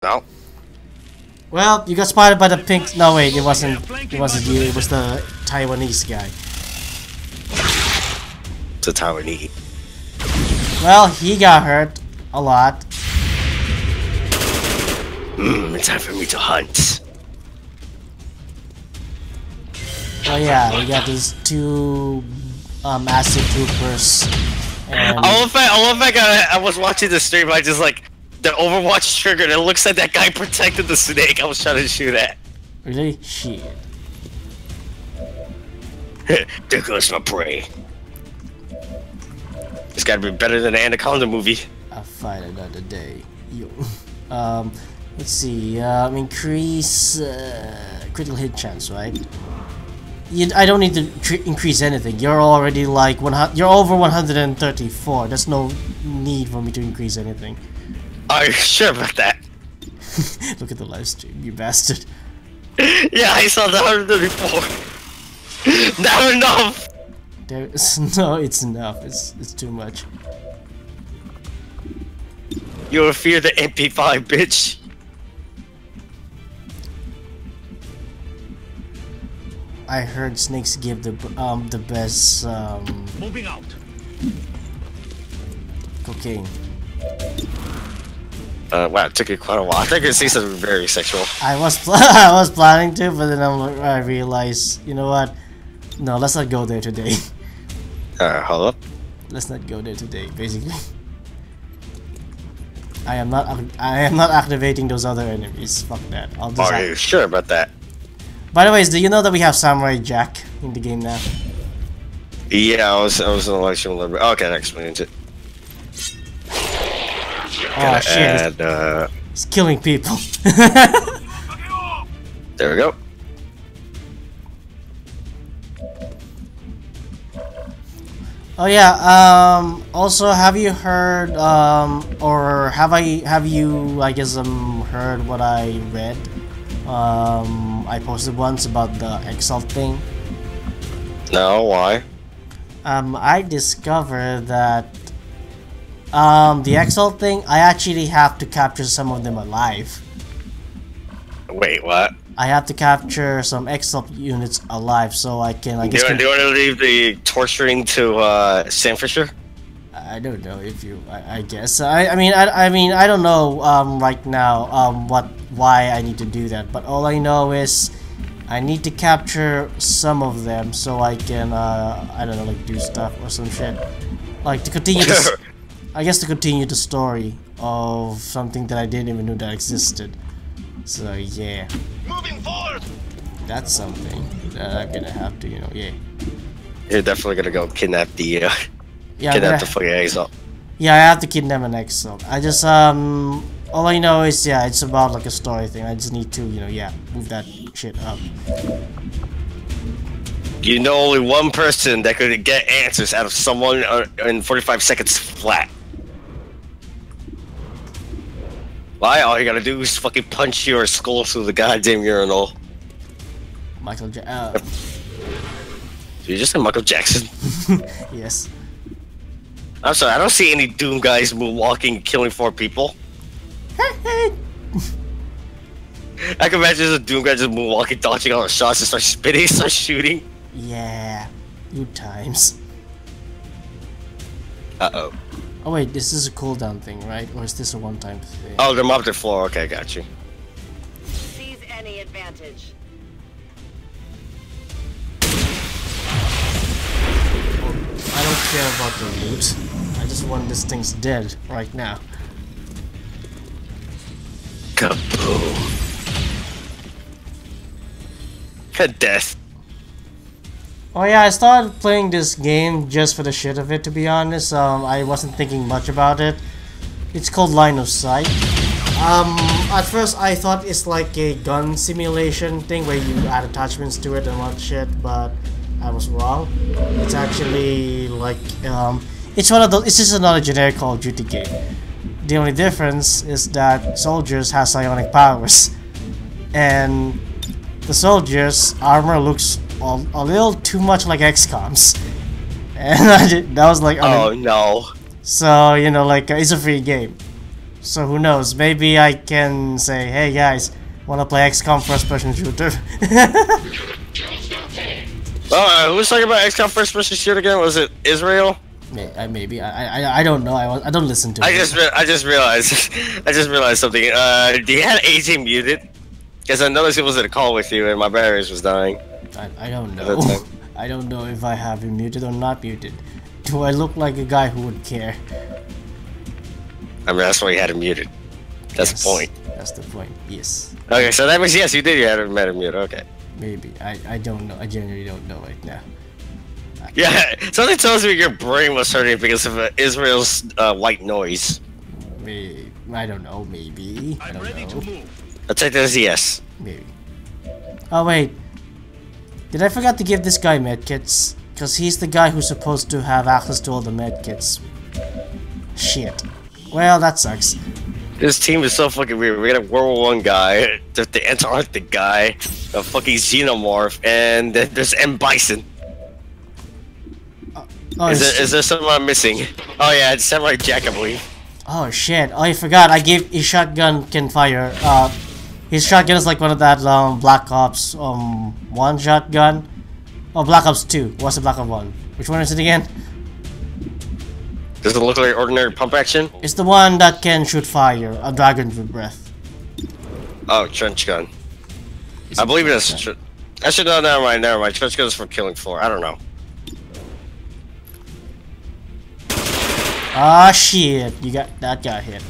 No. Well, you got spotted by the pink. No wait, it wasn't. It wasn't you. It was the Taiwanese guy. It's a Taiwanese. Well, he got hurt a lot. Hmm, it's time for me to hunt. Oh yeah, we got these two um, acid troopers. And I love fact, I love fact I, I was watching the stream, I just like, the Overwatch triggered, and it looks like that guy protected the snake I was trying to shoot at. really, shit. there goes my prey. It's gotta be better than the Anaconda movie. I'll fight another day. Yo. Um, let's see. Um, increase uh, critical hit chance, right? You, I don't need to increase anything. You're already like one. You're over 134. There's no need for me to increase anything. Are you sure about that? Look at the live stream, you bastard. yeah, I saw the 134. Not enough! There is no. It's enough. It's it's too much. You'll fear the MP5, bitch. I heard snakes give the um the best um Moving out. cocaine. Uh, wow, it took you quite a while. I think I see something very sexual. I was pl- I was planning to, but then I'm, I realized, you know what? No, let's not go there today. Uh, hold up. let's not go there today. Basically, I am not I am not activating those other enemies. Fuck that. I'll just. Are you sure about that? By the way, do you know that we have Samurai Jack in the game now? Yeah, I was I was in the election a little bit. Okay, that explains it. Oh shit! It's, uh, it's killing people. there we go. Oh yeah. Um. Also, have you heard? Um. Or have I? Have you? I guess um. Heard what I read. Um. I posted once about the Exalt thing. No, why? Um. I discovered that. Um. The Exalt thing. I actually have to capture some of them alive. Wait, what? I have to capture some Exalt units alive, so I can. I Do guess. you, do you want to leave the torturing to uh, Sam Fisher? I don't know if you. I, I guess. I. I mean. I. I mean. I don't know. Um. Right now. Um. What. Why I need to do that. But all I know is, I need to capture some of them so I can. Uh. I don't know. Like do stuff or some shit. Like to continue. This, I guess to continue the story of something that I didn't even know that existed. So yeah, Moving forward. that's something that I'm gonna have to. You know. Yeah. You're definitely gonna go kidnap the uh, Yeah. I'm kidnap gonna- the fucking exalt. Yeah, I have to kidnap an exo. I just um all I know is yeah, it's about like a story thing. I just need to, you know, yeah, move that shit up. You know only one person that could get answers out of someone uh, in 45 seconds flat. Why? All you gotta do is fucking punch your skull through the goddamn urinal. Michael ja- uh, You just said Michael Jackson. yes. I'm sorry, I don't see any Doom guys moonwalking, killing four people. I can imagine a Doom guy just moonwalking, dodging all the shots, and start spitting, start shooting. yeah. Good times. Uh oh. Wait, this is a cooldown thing, right? Or is this a one-time thing? Oh, they're mopped the floor. Okay, got you. Seize any advantage. I don't care about the loot. I just want this thing's dead right now. Kaboom. Death. Oh yeah, I started playing this game just for the shit of it. To be honest, um, I wasn't thinking much about it. It's called Line of Sight. Um, at first I thought it's like a gun simulation thing where you add attachments to it and what shit, but I was wrong. It's actually like um, it's one of the. It's just another generic Call of Duty game. The only difference is that soldiers have psionic powers, and the soldiers' armor looks a, a little too much like XCOM's. And I did, that was like, Oh no. so you know, like uh, it's a free game. So who knows? Maybe I can say, hey guys, wanna play XCOM first person shooter? Oh, uh, who was talking about XCOM first person shooter again? Was it Israel? May- Maybe I, I I don't know. I, I don't listen to I it. just re- I just realized I just realized something. Uh, do you have AJ muted? Because I noticed it was in a call with you and my batteries was dying. I, I don't know. I don't know if I have him muted or not muted. Do I look like a guy who would care? I mean, that's why you had him muted. That's Yes, the point. That's the point. Yes. Okay, so that means yes, you did. You had him had him muted. Okay. Maybe. I, I don't know. I genuinely don't know right now. Yeah, something tells me your brain was hurting because of uh, Israel's uh, white noise. Maybe. I don't know. Maybe. I don't know. I'll take a yes. Maybe. Oh wait. Did I forget to give this guy medkits? Cause he's the guy who's supposed to have access to all the medkits. Shit. Well, that sucks. This team is so fucking weird. We got a World War One guy, the, the Antarctic guy, a fucking Xenomorph, and then there's M Bison. Oh, Is there, is there something I'm missing? Oh yeah, it's Samurai Jack, I believe. oh shit. Oh, I forgot. I gave a shotgun can fire. Uh, his shotgun is like one of that um Black Ops um one shotgun. Oh, Black Ops two. What's the Black Ops one? Which one is it again? Does it look like ordinary pump action? It's the one that can shoot fire. A dragon with breath. Oh, trench gun. I believe it is. I should no, never mind, never mind. Trench gun is for killing floor. I don't know. Ah shit, you got that guy hit.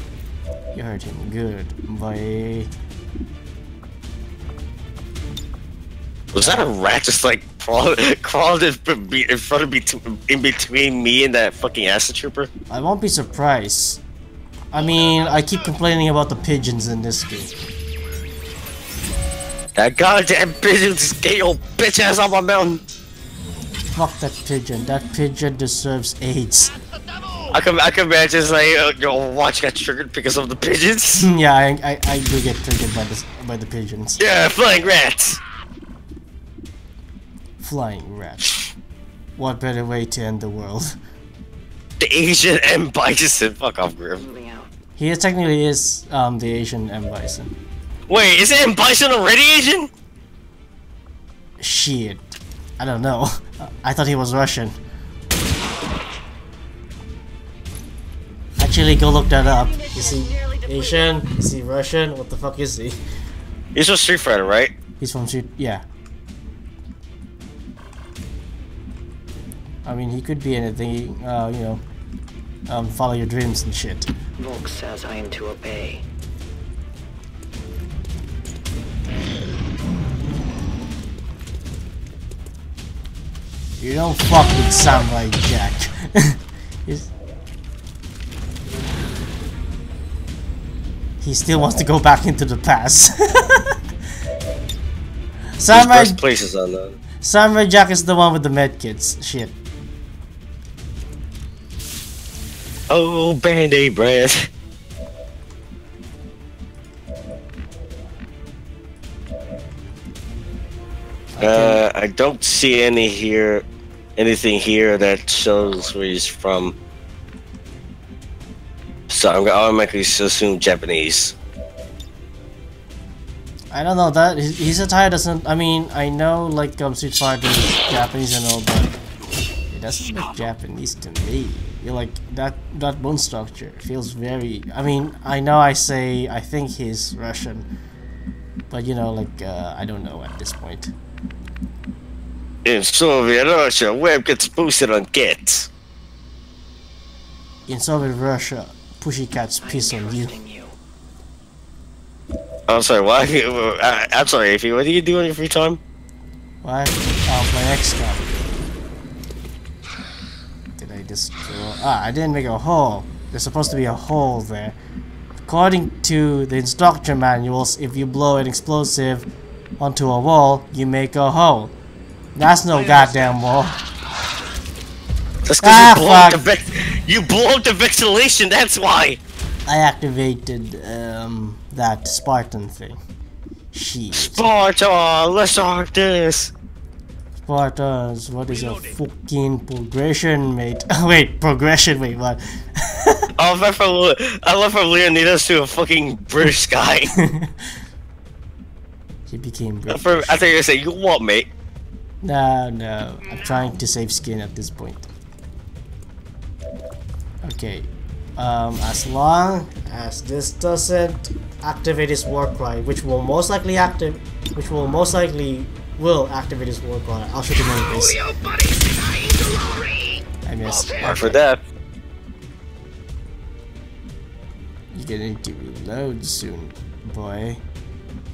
You hurt him. Good, boy. Was that a rat just like crawled, crawled in, in front of me, in between me and that fucking acid trooper? I won't be surprised. I mean, I keep complaining about the pigeons in this game. That goddamn pigeon just get your bitch ass off my mountain. Fuck that pigeon. That pigeon deserves AIDS. I can, I can imagine like uh, your watch got triggered because of the pigeons. yeah, I, I, I do get triggered by the by the pigeons. yeah, flying rats. Flying rats. What better way to end the world? The Asian M Bison. Fuck off, Grim. He technically is um the Asian M Bison. Wait, is it M Bison already Asian? Shit. I don't know. I thought he was Russian. Actually, go look that up. Is he Asian? Is he Russian? What the fuck is he? He's from Street Fighter, right? He's from Street. Yeah. I mean, he could be anything. Uh, you know, um, follow your dreams and shit. Volk says I am to obey. You don't fucking sound like Jack. He's- he still wants to go back into the past. His Samurai, birthplace is unknown. Samurai Jack is the one with the medkits. Shit. Oh, Band-Aid brand. Uh, I don't see any here, anything here that shows where he's from. So I'm gonna automatically assume Japanese. I don't know that his, his attire doesn't. I mean, I know like um, Street Fighter is Japanese and all, but it doesn't look Japanese to me. You're like that that bone structure feels very. I mean, I know I say I think he's Russian, but you know, like uh, I don't know at this point. In Soviet Russia, web gets boosted on Git. In Soviet Russia, Pussycats piss on you. You. I'm sorry, why? I, I'm sorry, Ify. What do you do in your free time? What? Oh, my XCOM. Did I destroy? Ah, I didn't make a hole. There's supposed to be a hole there. According to the instruction manuals, if you blow an explosive onto a wall, you make a hole. That's no goddamn wall. That's because Ah, you blew you blew up the vexillation. That's why. I activated um that Spartan thing. Shit. Sparta, let's start this. Spartans, what is your fucking progression, mate? wait, progression, wait, what? I love from I love from Leonidas to a fucking British guy. he became British. For, I think you say you what, mate? No, no. I'm trying to save skin at this point. Okay. Um, as long as this doesn't activate his war cry, which will most likely active, which will most likely will activate his war cry. I'll shoot him anyways. I missed. Mark for death. You're gonna need to reload soon, boy,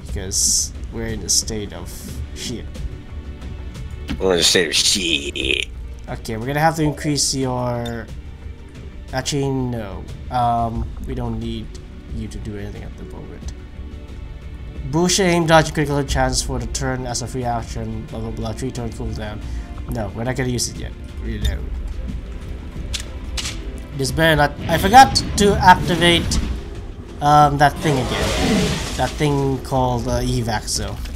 because we're in a state of shit. I'm gonna say shit. Okay, we're gonna have to increase your. Actually, no. Um, we don't need you to do anything at the moment. Bush aim dodge critical chance for the turn as a free action. Blah blah blah. Three turn cooldown. No, we're not gonna use it yet. Reload. This better not. I forgot to activate um, that thing again. That thing called uh, evac zone.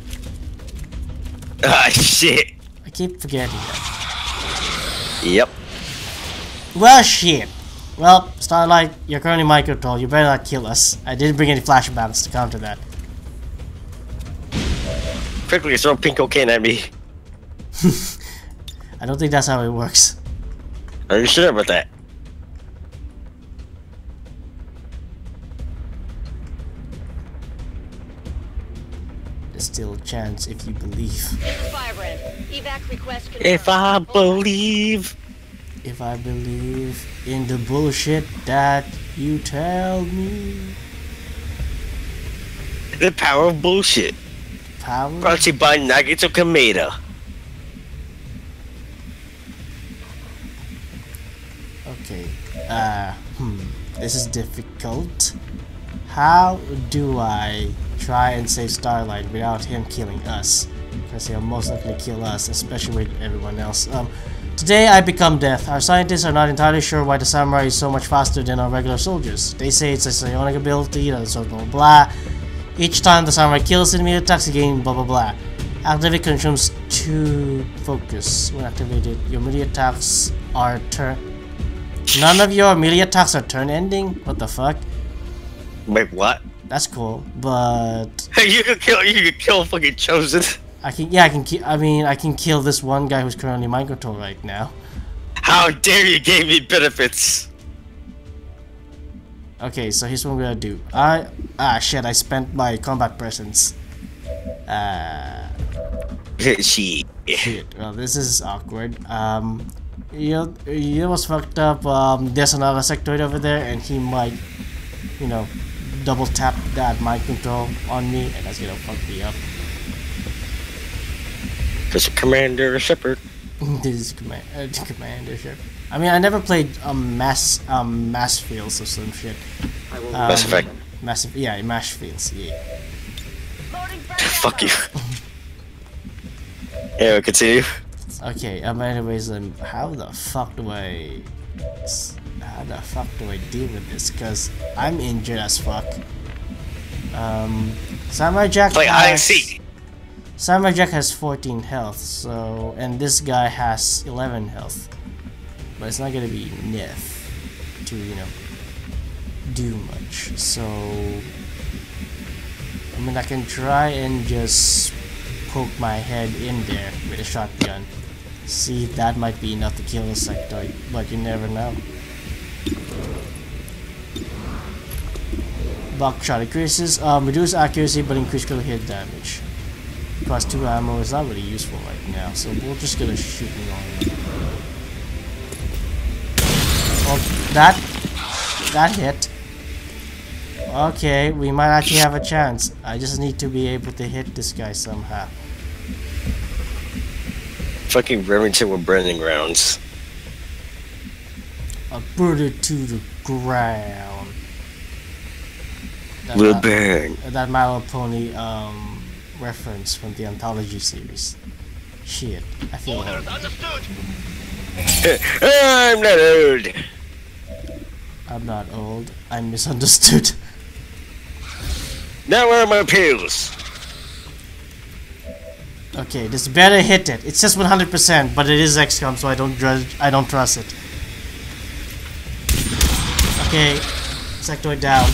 Ah shit. I keep forgetting that. Yep. Well, shit. Well, Starlight, you're currently control. You better not kill us. I didn't bring any flashbangs to counter that. Quickly throw pink cocaine at me. I don't think that's how it works. Are you sure about that? There's still a chance if you believe. Firebrand, evac request. If I believe. If I believe in the bullshit that you tell me. The power of bullshit. Power. Brought to you by of Kameda. Okay. Uh, hmm. This is difficult. How do I try and save Starlight without him killing us? Because he'll most likely kill us, especially with everyone else. Um, today I become death. Our scientists are not entirely sure why the samurai is so much faster than our regular soldiers. They say it's a psionic ability, of blah blah. Each time the samurai kills enemy attacks, he gain blah blah blah. Activate consumes two focus. When activated, your melee attacks are turn. None of your melee attacks are turn ending. What the fuck? Wait, what? That's cool, but you can kill. You can kill fucking chosen. I can yeah I can I mean I can kill this one guy who's currently mind control right now. How dare you give me benefits? Okay, so here's what we're gonna do. I ah shit I spent my combat presence. Uh she. shit. Well this is awkward. Um you you what's fucked up? Um there's another sectoid over there and he might you know double tap that mind control on me and that's gonna fuck me up. Because Commander Shepard. this is command uh, commander ship. I mean I never played um mass um mass fields or some shit. I will Um, Mass Effect. Massive yeah, mash fields, yeah. Fuck you. yeah, continue. Okay, um anyways um how the fuck do I? how the fuck do I deal with this? Cause I'm injured as fuck. Um Samurai Jack Play hide and seek. Samurai Jack has 14 health, so and this guy has 11 health. But it's not gonna be enough to, you know, do much. So I mean I can try and just poke my head in there with a shotgun. See that might be enough to kill the sectoid, but you never know. Buckshot increases, um, reduce accuracy but increase critical hit damage. Plus two ammo is not really useful right now, so we're just gonna shoot it on. Well, that that hit. Okay, we might actually have a chance. I just need to be able to hit this guy somehow. Fucking Remington with burning rounds. I put it to the ground. That, Will Mi- burn. that My Little Pony um, reference from the anthology series. Shit, I feel old. I'm not old. I'm not old. I'm misunderstood. Now where are my pills? Okay, this better hit it. It says 100%, but it is XCOM, so I don't judge. I don't trust it. Okay, sectoid down.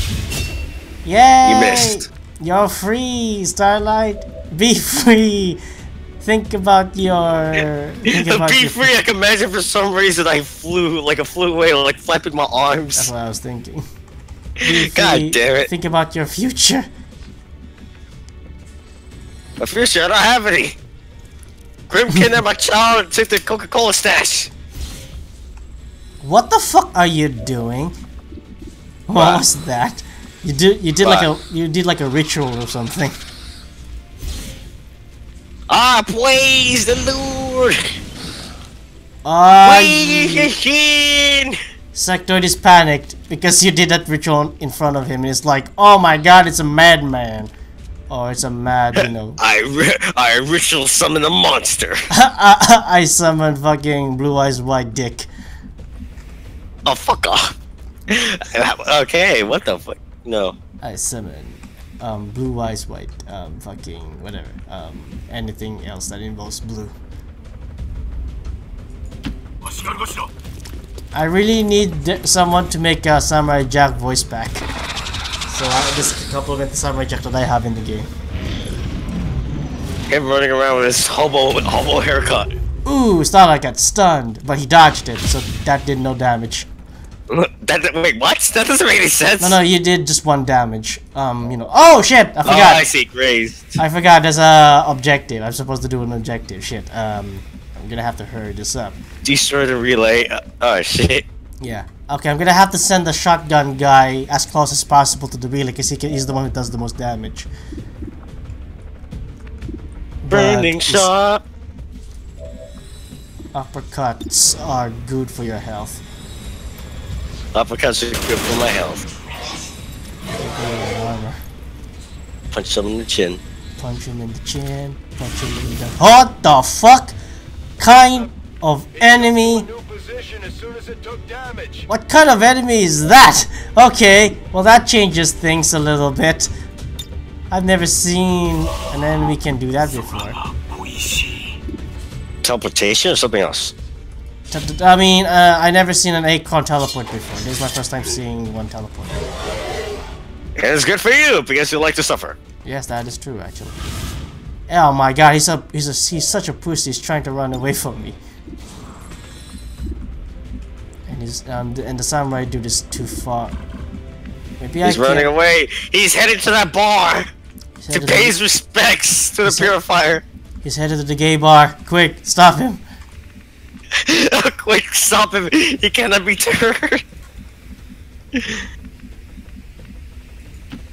Yay! You missed. You're free, Starlight. Be free. Think about your. Think about Be your free. I can imagine for some reason I flew like a flew away, like flapping my arms. That's what I was thinking. Be God free. damn it. Think about your future. My future, I don't have any. Grim kidnapped my child and took the Coca-Cola stash. What the fuck are you doing? What, What? was that? You did you did like a you did like a ritual or something. Ah, praise the Lord. Ah, the Sectoid is panicked because you did that ritual in front of him and it's like, oh my god, it's a madman. Or it's a mad, you know. I ri- I ritual summon a monster. I, I summoned fucking blue eyes white dick. Oh, fuck off. okay, what the fuck? No. I summon um, blue eyes white, um, fucking whatever. Um, anything else that involves blue. I really need someone to make a Samurai Jack voice pack. So I just compliment the Samurai Jack that I have in the game. Him running around with his hobo hobo haircut. Ooh, Starlight got stunned, but he dodged it, so that did no damage. That, that- wait, what? That doesn't make any sense. No, no, you did just one damage. Um, you know. Oh shit! I forgot. Oh, forgot. I see. Grazed. I forgot. There's a objective. I'm supposed to do an objective. Shit. Um, I'm gonna have to hurry this up. Destroy the relay. Uh, oh shit. Yeah. Okay, I'm gonna have to send the shotgun guy as close as possible to the relay because he can, he's the one who does the most damage. Burning shot. Uppercuts are good for your health. Uppercuts are good for my health. Good for your armor. Punch him in the chin. Punch him in the chin. Punch him in the. What the fuck? Kind of enemy? New position as soon as it took damage. What kind of enemy is that? Okay, well that changes things a little bit. I've never seen an enemy can do that before. Teleportation or something else? I mean, uh, I never seen an Acorn teleport before. This is my first time seeing one teleport. It's good for you because you like to suffer. Yes, that is true, actually. Oh my god, he's a he's a he's such a pussy. He's trying to run away from me. And he's um the, and the samurai dude is too far. Maybe He's running away. He's headed to that bar to pay his respects to the He's- purifier. he's headed to the gay bar. Quick, stop him! Quick, stop him. He cannot be turned.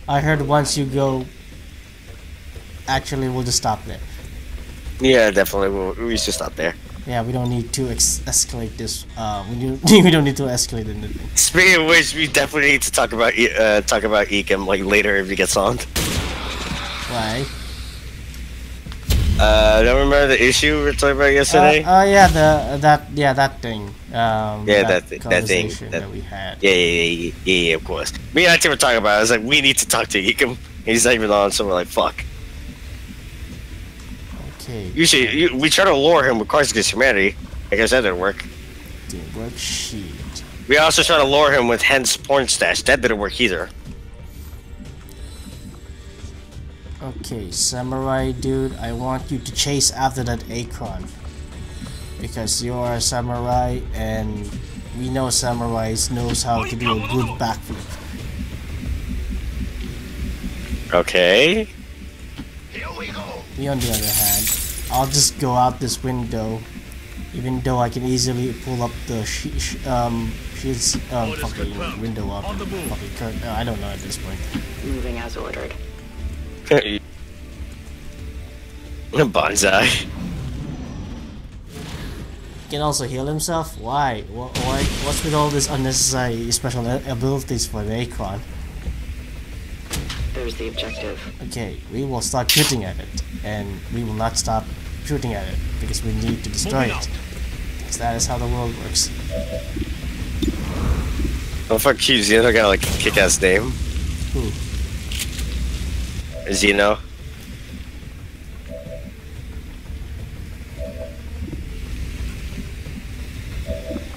I heard once you go. Actually, we'll just stop there. Yeah, definitely. We'll, we should stop there. Yeah, we don't need to escalate this. Uh, we do, we don't need to escalate anything. Speaking of which, we definitely need to talk about uh, talk about Ekim like later if he gets on. Why? Uh, don't remember the issue we were talking about yesterday? Oh uh, yeah, the that yeah that thing. Um, Yeah, that thi- that thing, that- that we had. yeah, yeah, yeah, yeah, yeah, of course. Me and I were talking about. it. I was like, we need to talk to Ekim. He's not even on, so we're like, fuck. Okay. Usually, you, we try to lure him with Cards Against Humanity. I guess that didn't work. Didn't work shit. We also try to lure him with Hen's porn stash. That didn't work either. Okay, samurai dude, I want you to chase after that Akron. Because you are a samurai and we know samurais knows how to do a good backflip. Okay. Me on the other hand, I'll just go out this window, even though I can easily pull up the sh- sh- um shield's um fucking window up. and Fucking cur- uh, I don't know at this point. Moving as ordered. Bonsai. He can also heal himself. Why? Wha- Why? What's with all this unnecessary special abilities for the Akron? There's the objective. Okay, we will start shooting at it, and we will not stop shooting at it because we need to destroy it. Because that is how the world works. Oh fuck you, Xeno got like a kick-ass name. Who? Xeno.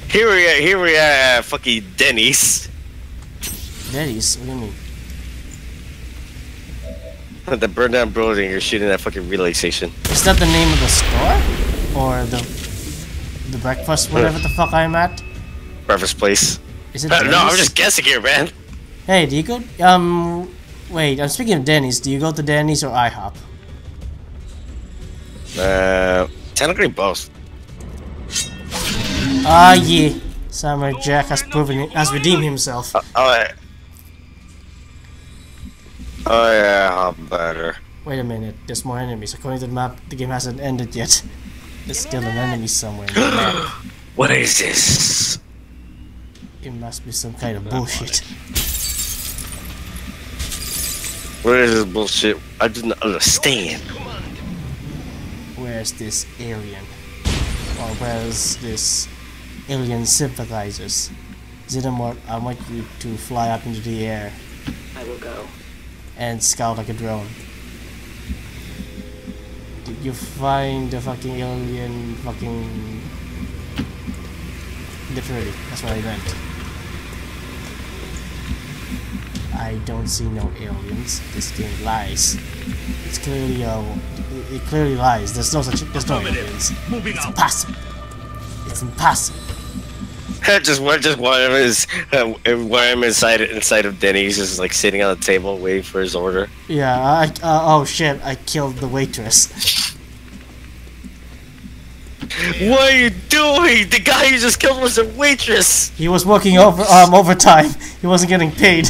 Here we are, here we are at fucking Denny's. Denny's? What do you mean? the burned down building, you're shooting that fucking relay station. Is that the name of the store? Or the the breakfast, whatever the fuck I'm at? Breakfast place. Is it Uh, no, I'm just guessing here, man. Hey, do you go? Um, wait. I'm speaking of Denny's. Do you go to Denny's or IHOP? Uh, technically both. Ah, yeah. Samurai Jack has proven it, has redeemed himself. Oh, yeah. Oh yeah, how better. Wait a minute. There's more enemies. According to the map, the game hasn't ended yet. There's still an enemy somewhere in the map. What is this? It must be some kind of bullshit. What is this bullshit? I didn't understand. Where's this alien? Or where's this alien sympathizers? Xenomorph, I want you to fly up into the air I will go. and scout like a drone. Did you find the fucking alien fucking literally, that's what I meant. I don't see no aliens. This game lies. It's clearly uh, it, it clearly lies. There's no such there's no aliens. It's impossible. It's impossible. just one, just one of his, uh, one of him inside inside of Denny's, just like sitting on the table waiting for his order. Yeah, I uh, oh shit, I killed the waitress. What are you doing? The guy you just killed was a waitress. He was working over um overtime. He wasn't getting paid.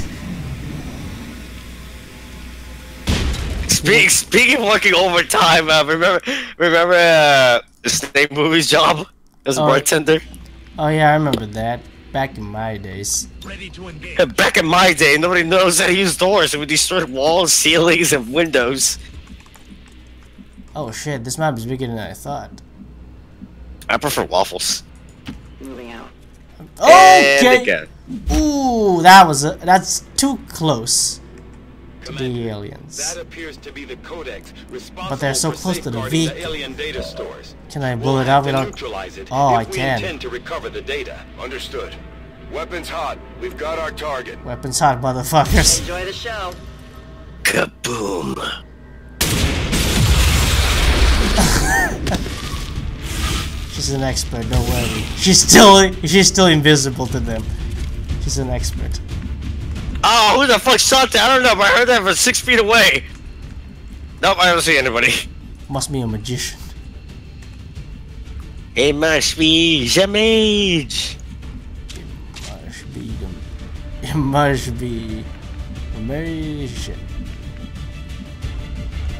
Speak, speaking of working overtime, uh, remember, remember uh, the Snake Movie's job as a Oh. bartender? Oh yeah, I remember that. Back in my days. Back in my day, nobody knows how to use doors. It would destroy walls, ceilings, and windows. Oh shit, this map is bigger than I thought. I prefer waffles. Moving out. And Okay. Ooh, that was a, that's too close to the aliens. That appears to be the codex responsible But they're so for close to the safeguarding vehicle. alien data uh, stores. Can I We'll blow it have up to without? neutralize it Oh, if I we can. intend to recover the data. Understood. Weapons hot. We've got our target. Weapons hot, motherfuckers. Enjoy the show. Kaboom. She's an expert. Don't worry. She's still she's still invisible to them. She's an expert. Oh, who the fuck shot that? I don't know, but I heard that from six feet away. Nope, I don't see anybody. Must be a magician. It must be the mage. Must be the. It must be a magician.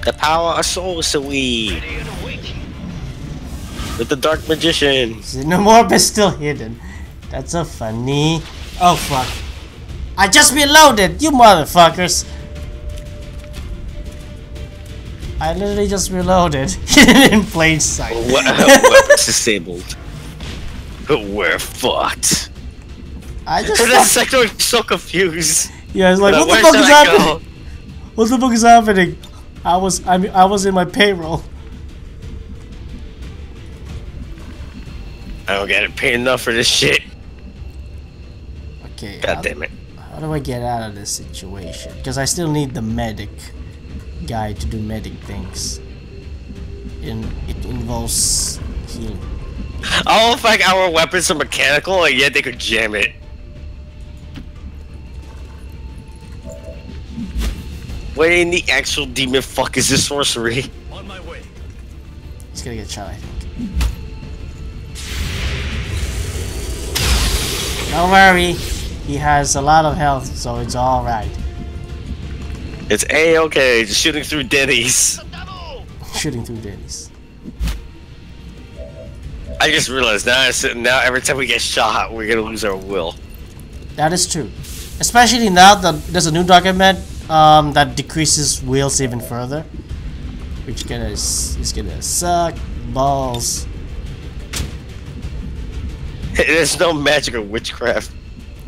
The power of sorcery. With the dark magician. Xenomorph is still hidden. That's so funny. Oh fuck. I just reloaded, you motherfuckers! I literally just reloaded. in plain sight. We- Weapons disabled. We're fucked. I just the fuck- sector is so confused. Yeah, it's like what the fuck is I happening? go? What the fuck is happening? I was I mean I was in my payroll. I don't get paid enough for this shit. Okay. God how, damn it. How do I get out of this situation? Because I still need the medic guy to do medic things. And it involves healing. All of like our weapons are mechanical, and yet they could jam it. What in the actual demon fuck is this sorcery? On my way. He's gonna get shot, I think. Don't worry, he has a lot of health, so it's alright. It's a okay, just shooting through Denny's. Shooting through Denny's. I just realized now. Now every time we get shot, we're gonna lose our will. That is true. Especially now that there's a new document um, that decreases wills even further. Which gonna is gonna suck balls. There's no magic or witchcraft.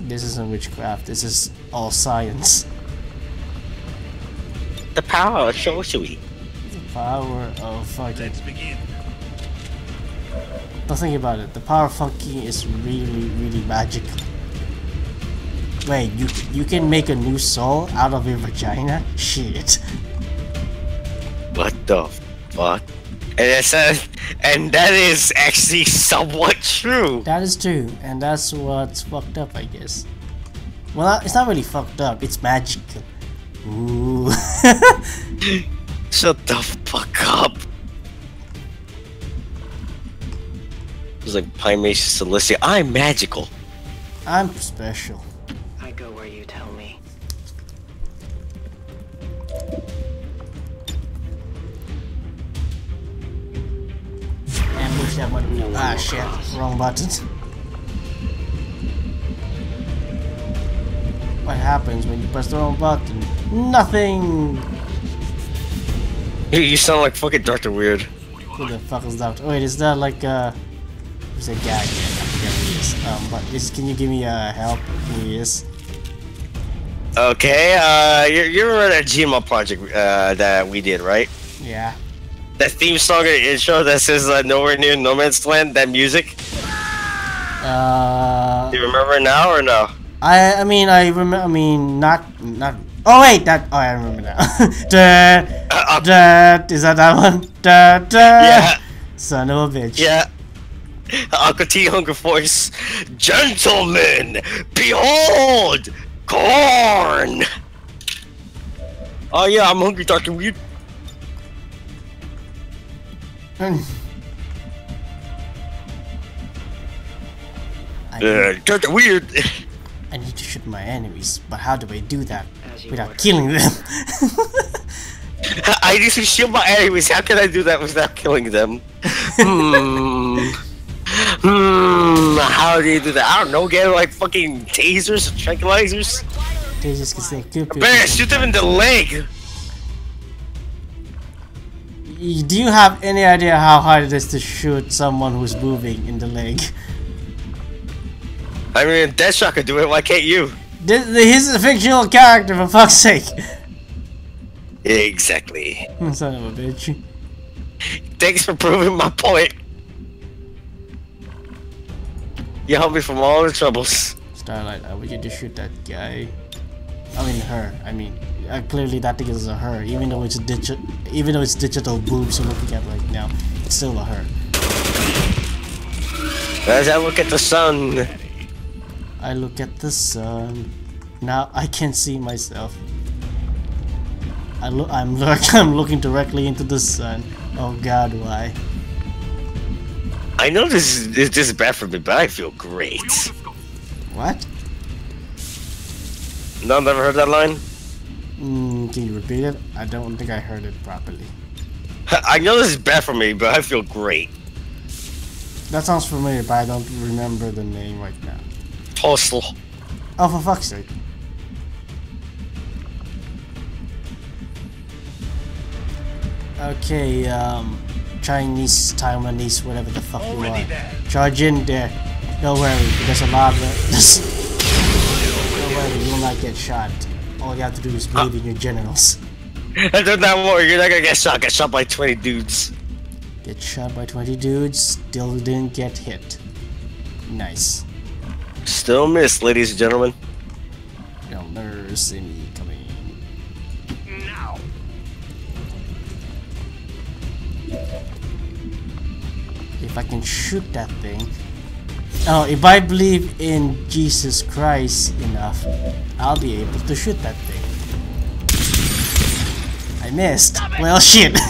This isn't witchcraft, this is all science. The power of sorcery. The power of fucking Let's begin. But think about it, the power of fucking is really, really magical. Wait, you you can make a new soul out of your vagina? Shit. What the fuck? And it says, and that is actually somewhat true. That is true, and that's what's fucked up, I guess. Well, it's not really fucked up. It's magical. Ooh. Shut the fuck up. It's like Pymacius Cilicia. I'm magical. I'm special. I go where you tell me. Ambush that one. Ah shit, wrong button. What happens when you press the wrong button? Nothing! You, you sound like fucking Doctor Weird. Who the fuck is that? Wait, is that like uh Who's a gag. I forget who he is. Um, but is, can you give me uh, help? Who he is? Okay, uh, you, you remember that Gmail project uh, that we did, right? Yeah. That theme song and intro that says uh, "Nowhere Near No Man's Land." That music. Uh, Do you remember now or no? I I mean I remember. I mean not not. Oh wait, that. Oh, I remember now. da, Uh, uh, da, is that that one? Da, da. yeah, Son of a bitch. yeah. Aqua Teen Hunger Force, gentlemen, behold, corn. Oh yeah, I'm hungry, Doctor Weird. I Uh, need, Doctor Weird. I need to shoot my enemies, but how do I do that without order. killing them? I need to shoot my enemies. How can I do that without killing them? hmm. Hmm. How do you do that? I don't know. Get like fucking tasers, tranquilizers. they just can say kill people. Man, shoot them in the leg. Do you have any idea how hard it is to shoot someone who's moving in the leg? I mean, Deadshot could do it. Why can't you? This, he's a fictional character, for fuck's sake. Exactly. Son of a bitch. Thanks for proving my point. You helped me from all the troubles. Starlight, I want you to shoot that guy. I mean her. I mean, uh, clearly that thing is a her. Even though it's digital, even though it's digital boobs you're looking at right now, it's still a her. As I look at the sun, I look at the sun. Now I can see myself. I look. I'm look. I'm looking directly into the sun. Oh God, why? I know this is this, this is bad for me, but I feel great. What? No, never heard that line. Mm, can you repeat it? I don't think I heard it properly. I know this is bad for me, but I feel great. That sounds familiar, but I don't remember the name right now. Postal. Oh, for fuck's sake. Okay, um, Chinese, Taiwanese, whatever the fuck you are. Charge in there. Don't worry, there's a lot of. Don't worry, you will not get shot. All you have to do is bleed in your genitals. Don't not worry, you're not gonna get shot. Get shot by 20 dudes. Get shot by 20 dudes, still didn't get hit. Nice. Still miss, ladies and gentlemen. You'll never see me coming. Now. If I can shoot that thing. Oh, if I believe in Jesus Christ enough, I'll be able to shoot that thing. I missed. Well, shit.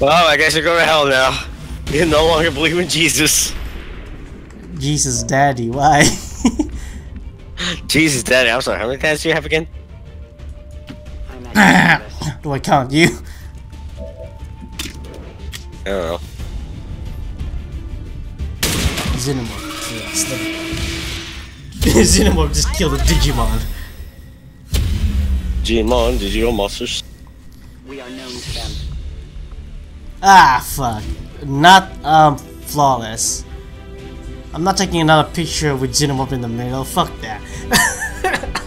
Well, I guess you're going to hell now. You no longer believe in Jesus. Jesus Daddy, why? Jesus, Daddy. I'm sorry. How many times do you have again? I'm at your service. Do I count you? I don't know. Xenomorph. Yeah, it's the- Xenomorph just killed a Digimon. Gmon, Digital Monsters. We are known to them. Ah, fuck. Not, um, flawless. I'm not taking another picture with Xenomorph in the middle. Fuck that.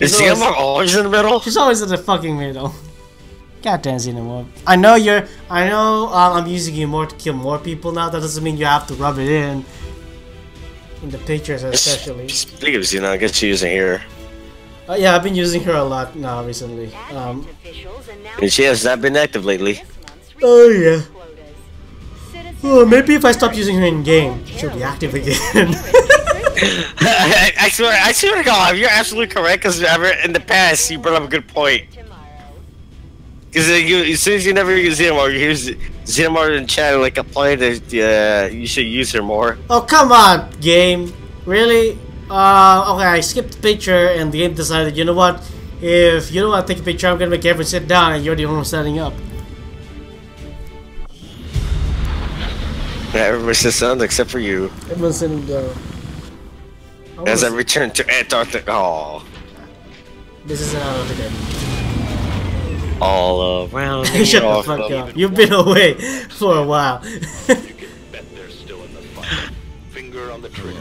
Is always- Xenomorph always in the middle? She's always in the fucking middle. Goddamn Xenomorph. I know you're. I know um, I'm using you more to kill more people now. That doesn't mean you have to rub it in. In the pictures especially. Sleeves, you know, I guess you're using her. Uh, yeah, I've been using her a lot now recently. Um, Advent officials announced And she has not been active lately. oh yeah. quotas. Oh, maybe if I stop using her in game, she'll be active again. I, I swear, I swear to God, you're absolutely correct. Because ever in the past, you brought up a good point. Because you, as soon as you never use Xenomorph, you Z- Xenomorph in chat like complain that uh, you should use her more. oh come on, game. Really? Uh, okay, I skipped the picture and the game decided, you know what? If you don't want to take a picture, I'm gonna make everyone sit down and you're the only one standing up. Yeah, everybody sits down except for you. Everyone's sitting down. I As I return to Antarctica, oh, this is an Antarctica. All around me. Shut the fuck up. You've been away for a while. Bet they're still in the. Finger on the trigger.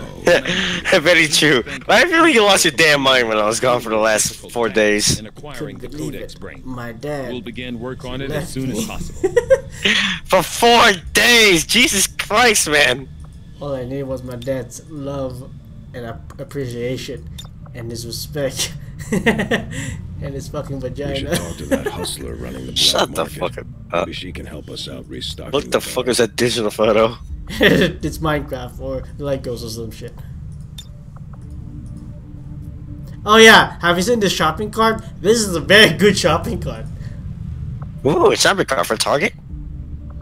Very true. I feel like you lost your damn mind when I was gone for the last four days. And acquiring the Codex brain. My dad. We'll begin work on it as soon as possible. For four days! Jesus Christ, man! All I needed was my dad's love and appreciation and his respect and his fucking vagina. We should vagina. talk to that hustler running the black Shut the market. fuck up. Maybe she can help us out restocking. what the fuck is that digital photo? it's Minecraft or Legos or some shit. Oh yeah, have you seen this shopping cart? This is a very good shopping cart. Ooh, a shopping cart for Target?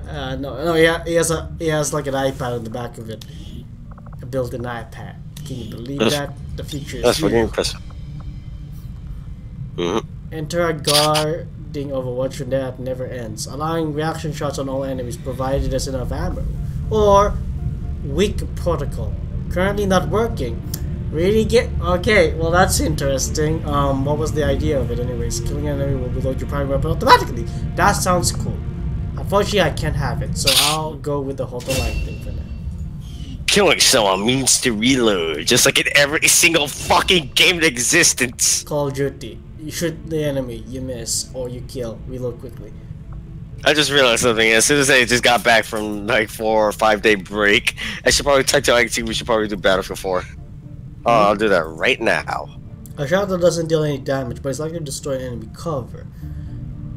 Uh, no, no, yeah, he has a he has like an iPad on the back of it, a built-in iPad. Can you believe That's- that? The future is That's here. fucking impressive. Hmm Enter a guarding Overwatch and that never ends, allowing reaction shots on all enemies provided there's enough ammo. Or weak protocol. Currently not working. Really get okay, well that's interesting. Um what was the idea of it anyways? Killing an enemy will reload your primary weapon automatically. That sounds cool. Unfortunately I can't have it, so I'll go with the Hotel Light thing for now. Killing someone means to reload, just like in every single fucking game in existence. Call of Duty. You shoot the enemy, you miss, or you kill. Reload quickly. I just realized something. As soon as I just got back from like four or five day break, I should probably type to IT. We should probably do Battlefield 4. Oh, I'll do that right now. A shot that doesn't deal any damage, but it's likely to destroy enemy cover.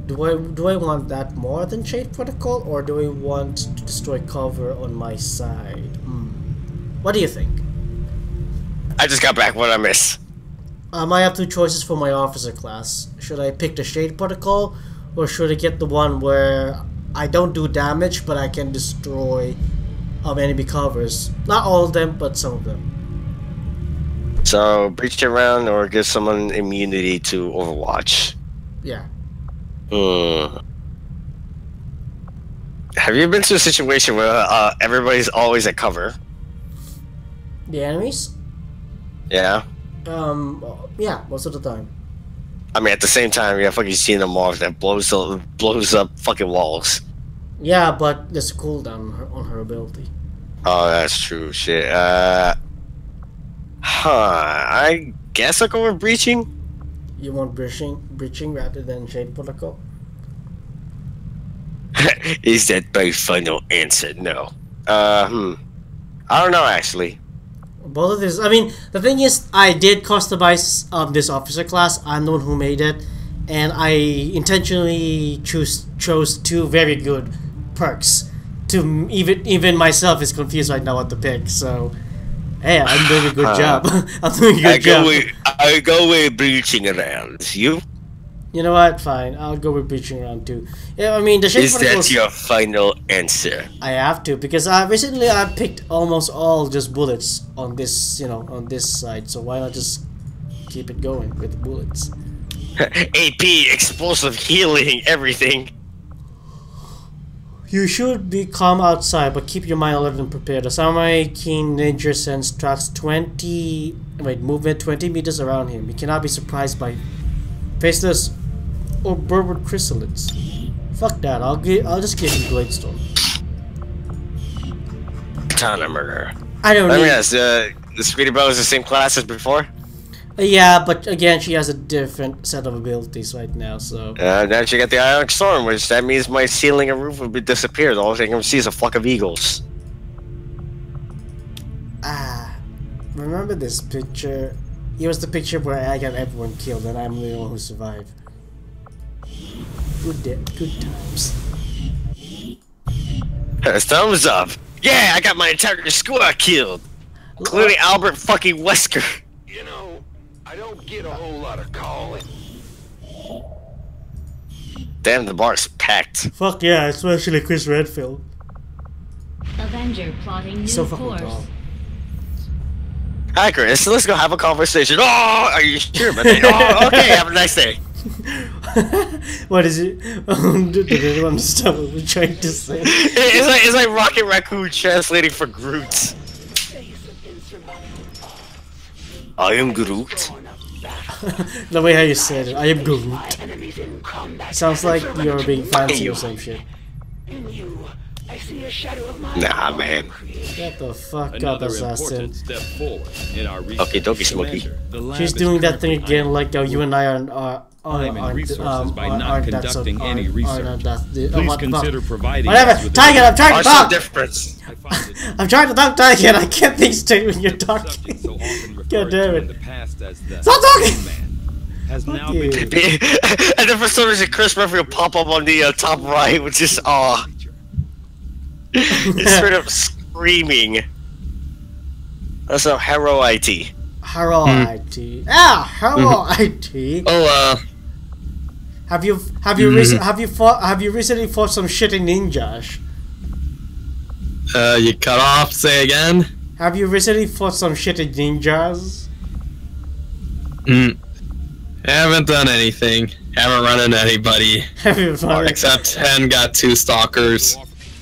Do I do I want that more than Shade Protocol, or do I want to destroy cover on my side? Hmm. What do you think? I just got back. What I miss? Um, I have two choices for my officer class. Should I pick the Shade Protocol, or should I get the one where I don't do damage, but I can destroy um, enemy covers? Not all of them, but some of them. So breach it around or give someone immunity to Overwatch. Yeah. Hmm. Have you been to a situation where uh, everybody's always at cover? The enemies? Yeah. Um, yeah, most of the time. I mean, at the same time, you have fucking Xenomorph that blows up, blows up fucking walls. Yeah, but there's a cooldown on her, on her ability. Oh, that's true. Shit. Uh. Huh. I guess I'll go with breaching. You want breaching, breaching rather than shade protocol? Is that my final answer? No. Uh, hmm. I don't know, actually. Both of these. I mean, the thing is, I did customize um, this officer class. I'm the one who made it, and I intentionally choose chose two very good perks. To even even myself is confused right now what to pick. So, hey, I'm doing a good job. I'm doing a good I go job. with I go with breaching around. You? You know what? Fine. I'll go with breaching round two. Yeah, I mean the Is that your final answer? I have to because uh, recently I picked almost all just bullets on this, you know, on this side. So why not just keep it going with bullets? AP, explosive healing, everything. You should be calm outside, but keep your mind alert and prepared. The Samurai Keen Ninja Sense tracks 20... Wait, movement 20 meters around him. He cannot be surprised by faceless or Burbot chryssalids. Fuck that, I'll, gi- I'll just give him Gladestone. Katana murder. I don't Let me ask, uh, the Speedy Bro is the same class as before? Yeah, but again, she has a different set of abilities right now, so... Uh, now she got the Ionic Storm, which that means my ceiling and roof will be disappeared. All I can see is a flock of eagles. Ah, remember this picture? It was the picture where I got everyone killed and I'm the only one who survived. Good, day, good times. Thumbs up. Yeah, I got my entire squad killed, including Albert fucking Wesker. You know, I don't get a whole lot of calling. Damn, the bar's packed. Fuck yeah, especially Chris Redfield. Avenger plotting new So fucking course. tall. Hi, Chris. Let's go have a conversation. Oh, are you sure about that? Oh, okay. Have a nice day. what is it? Did, did anyone understand what we're trying to say? It's like it's like Rocket Raccoon translating for Groot. I am Groot. the way how you said it, I am Groot. Sounds like you're being fancy or some shit. Nah, man. What the fuck up, assassin? step forward in our. Okay, don't be smoky. Commander, the lab She's doing that thing again, like uh, you and I are are are Time and resources um, by not conducting so- any research. aren't that oh, Please what the fuck? consider providing us Whatever, with Tiger, I'm trying to talk. difference? I find it I'm trying to talk, Tiger. I can't think straight when you're talking. subject so often referred God damn it. the past as the Stop talking! has Fuck now you. been and then for some reason, Chris Murphy will pop up on the uh, top right, which is aw. He's straight up screaming. That's a hero IT. Haro IT. Ah, Haro IT. Oh, uh, Have you have you rec- have you fought have you recently fought some shitty ninjas? uh, you cut off. Say again. Have you recently fought some shitty ninjas? Mm. Haven't done anything. Haven't run into anybody Have you fought except Hen got two stalkers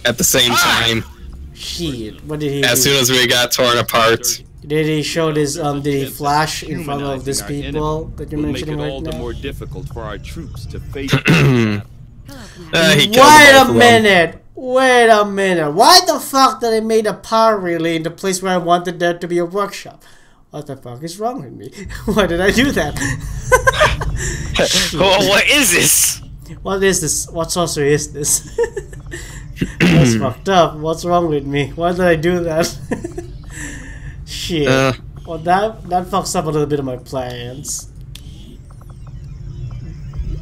at the same time. shit? What did he As do? soon as we got torn apart. Did he show this um did he flash in front of humanizing these our people enemy that you're will make it mentioning all right the more difficult for our troops to face. Uh, Wait a minute! Wait a minute! Why the fuck did I make a power relay in the place where I wanted there to be a workshop? What the fuck is wrong with me? Why did I do that? Well, what is this? what is this? What sorcery is this? That's fucked up. What's wrong with me? Why did I do that? Shit. Uh, well, that that fucks up a little bit of my plans.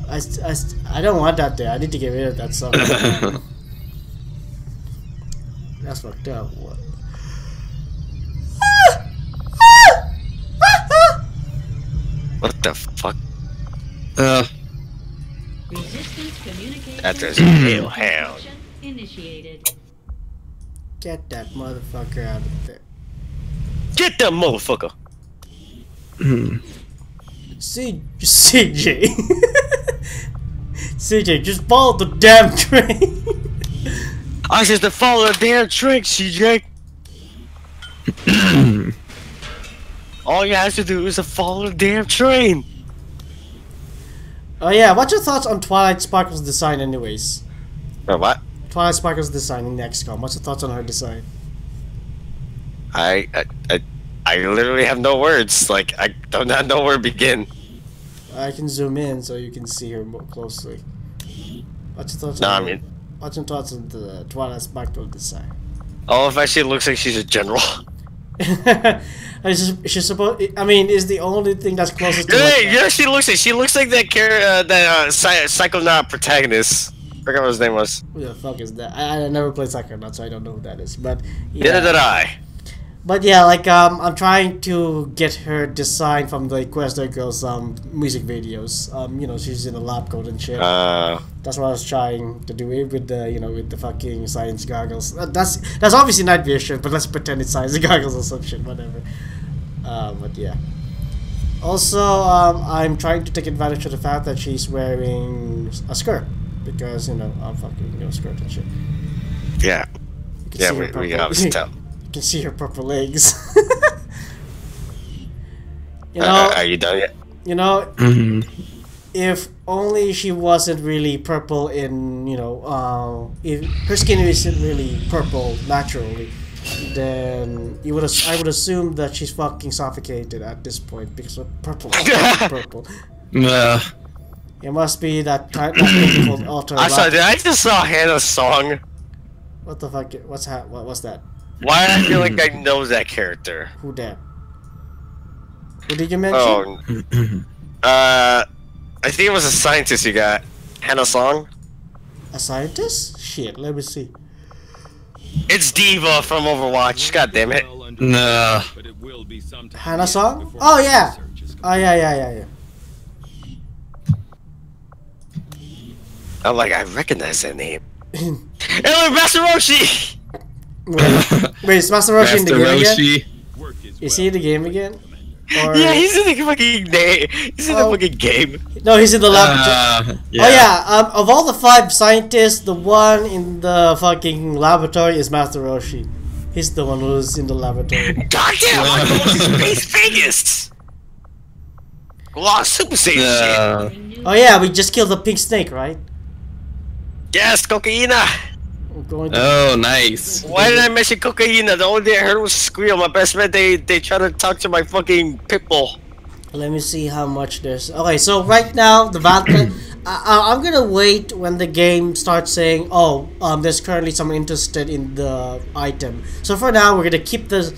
I, I, I don't want that there. I need to get rid of that stuff. That's fucked up. What? What the fuck? uh, Resistance communication. That there's a hell hound. Initiated. Get that motherfucker out of there. Get that motherfucker. C- CJ. CJ, just follow the damn train. I said to follow the damn train, CJ. All you have to do is to follow the damn train. oh yeah, what's your thoughts on Twilight Sparkle's design, anyways? Or what? Twilight Sparkle's design in XCOM. What's your thoughts on her design? I, I, I, I literally have no words. Like I do not know where to begin. I can zoom in so you can see her more closely. What's your thoughts? No, I on mean, what's your thoughts on the Twilight Sparkle design? of that shit looks like she's a general. she's, she's supposed. I mean, is the only thing that's closest to. Yeah, yeah, she looks like she looks like that character, uh, that uh, psy- psychonaut protagonist. I forgot what his name was. Who the fuck is that? I, I never played Psychonaut, so I don't know who that is. But yeah. Neither did I. But yeah, like um, I'm trying to get her design from the Quest Girls um music videos. Um, you know, she's in a lab coat and shit. Uh, that's what I was trying to do it with the you know with the fucking science goggles. Uh, That's that's obviously night vision, but let's pretend it's science goggles or some shit, whatever. Uh, but yeah. Also, um, I'm trying to take advantage of the fact that she's wearing a skirt because you know I'm fucking you know skirt and shit. yeah, You can yeah, see her we, we purple- obviously tell. You can see her purple legs. you Uh, know, are you done yet? you know, mhm. if only she wasn't really purple in, you know, uh, if her skin isn't really purple naturally, then you would I would assume that she's fucking suffocated at this point because of purple. purple. uh, It must be that type that called alter. I saw. Did I just saw Hannah's song? What the fuck? What's ha- what? What's that? Why do I feel like I know that character? Who that? What did you mention? Oh. uh, I think it was a scientist you got. Hana Song. A scientist? Shit, let me see. It's D.Va from Overwatch. God damn it. Well understood, Nah. But it will be some time Hana Song? Oh, yeah. Oh yeah, yeah, yeah, yeah. I'm like, I recognize that name. Ellen Masaroshi! Wait, wait is Master Roshi in the game again? Roshi. Work is Is he in the game again? Or Yeah, he's in the fucking name. He's in Oh. the fucking game. no, he's in the laboratory. Uh, Oh yeah, um, of all the five scientists, the one in the fucking laboratory is Master Roshi. He's the one who's in the laboratory. God damn, I'm going to Space Vegas! Wow, Super Saiyan shit. Uh, Oh yeah, we just killed the pink snake, right? Yes, cocaina! We're going to. oh, nice. Why did I mention cocaina? The only thing I heard was squeal. My best friend, they, they try to talk to my fucking pitbull. Let me see how much there's. Okay, so right now the Valkyrie. I, I- I'm gonna wait when the game starts saying, "Oh, um, there's currently someone interested in the item." So for now, we're gonna keep the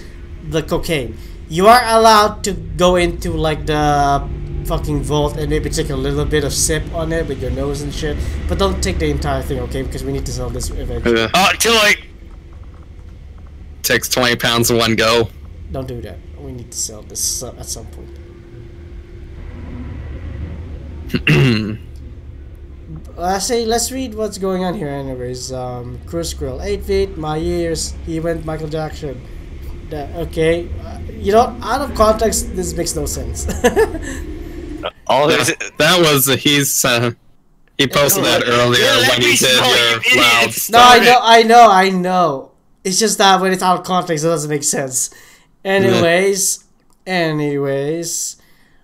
the cocaine. You are allowed to go into like the fucking vault and maybe take a little bit of sip on it with your nose and shit, but don't take the entire thing, okay? Because we need to sell this eventually. Uh, Oh, too late. takes 20 pounds in one go. Don't do that. We need to sell this uh, at some point. I say let's read what's going on here anyways. Um Chris Grill, eight feet, my ears, he went Michael Jackson. That, okay. Uh, you know, out of context this makes no sense. All That, this. that was, he's, uh, he posted that earlier Yeah, when he did know, your loud no, I know I know, I know. It's just that when it's out of context it doesn't make sense. Anyways, anyways.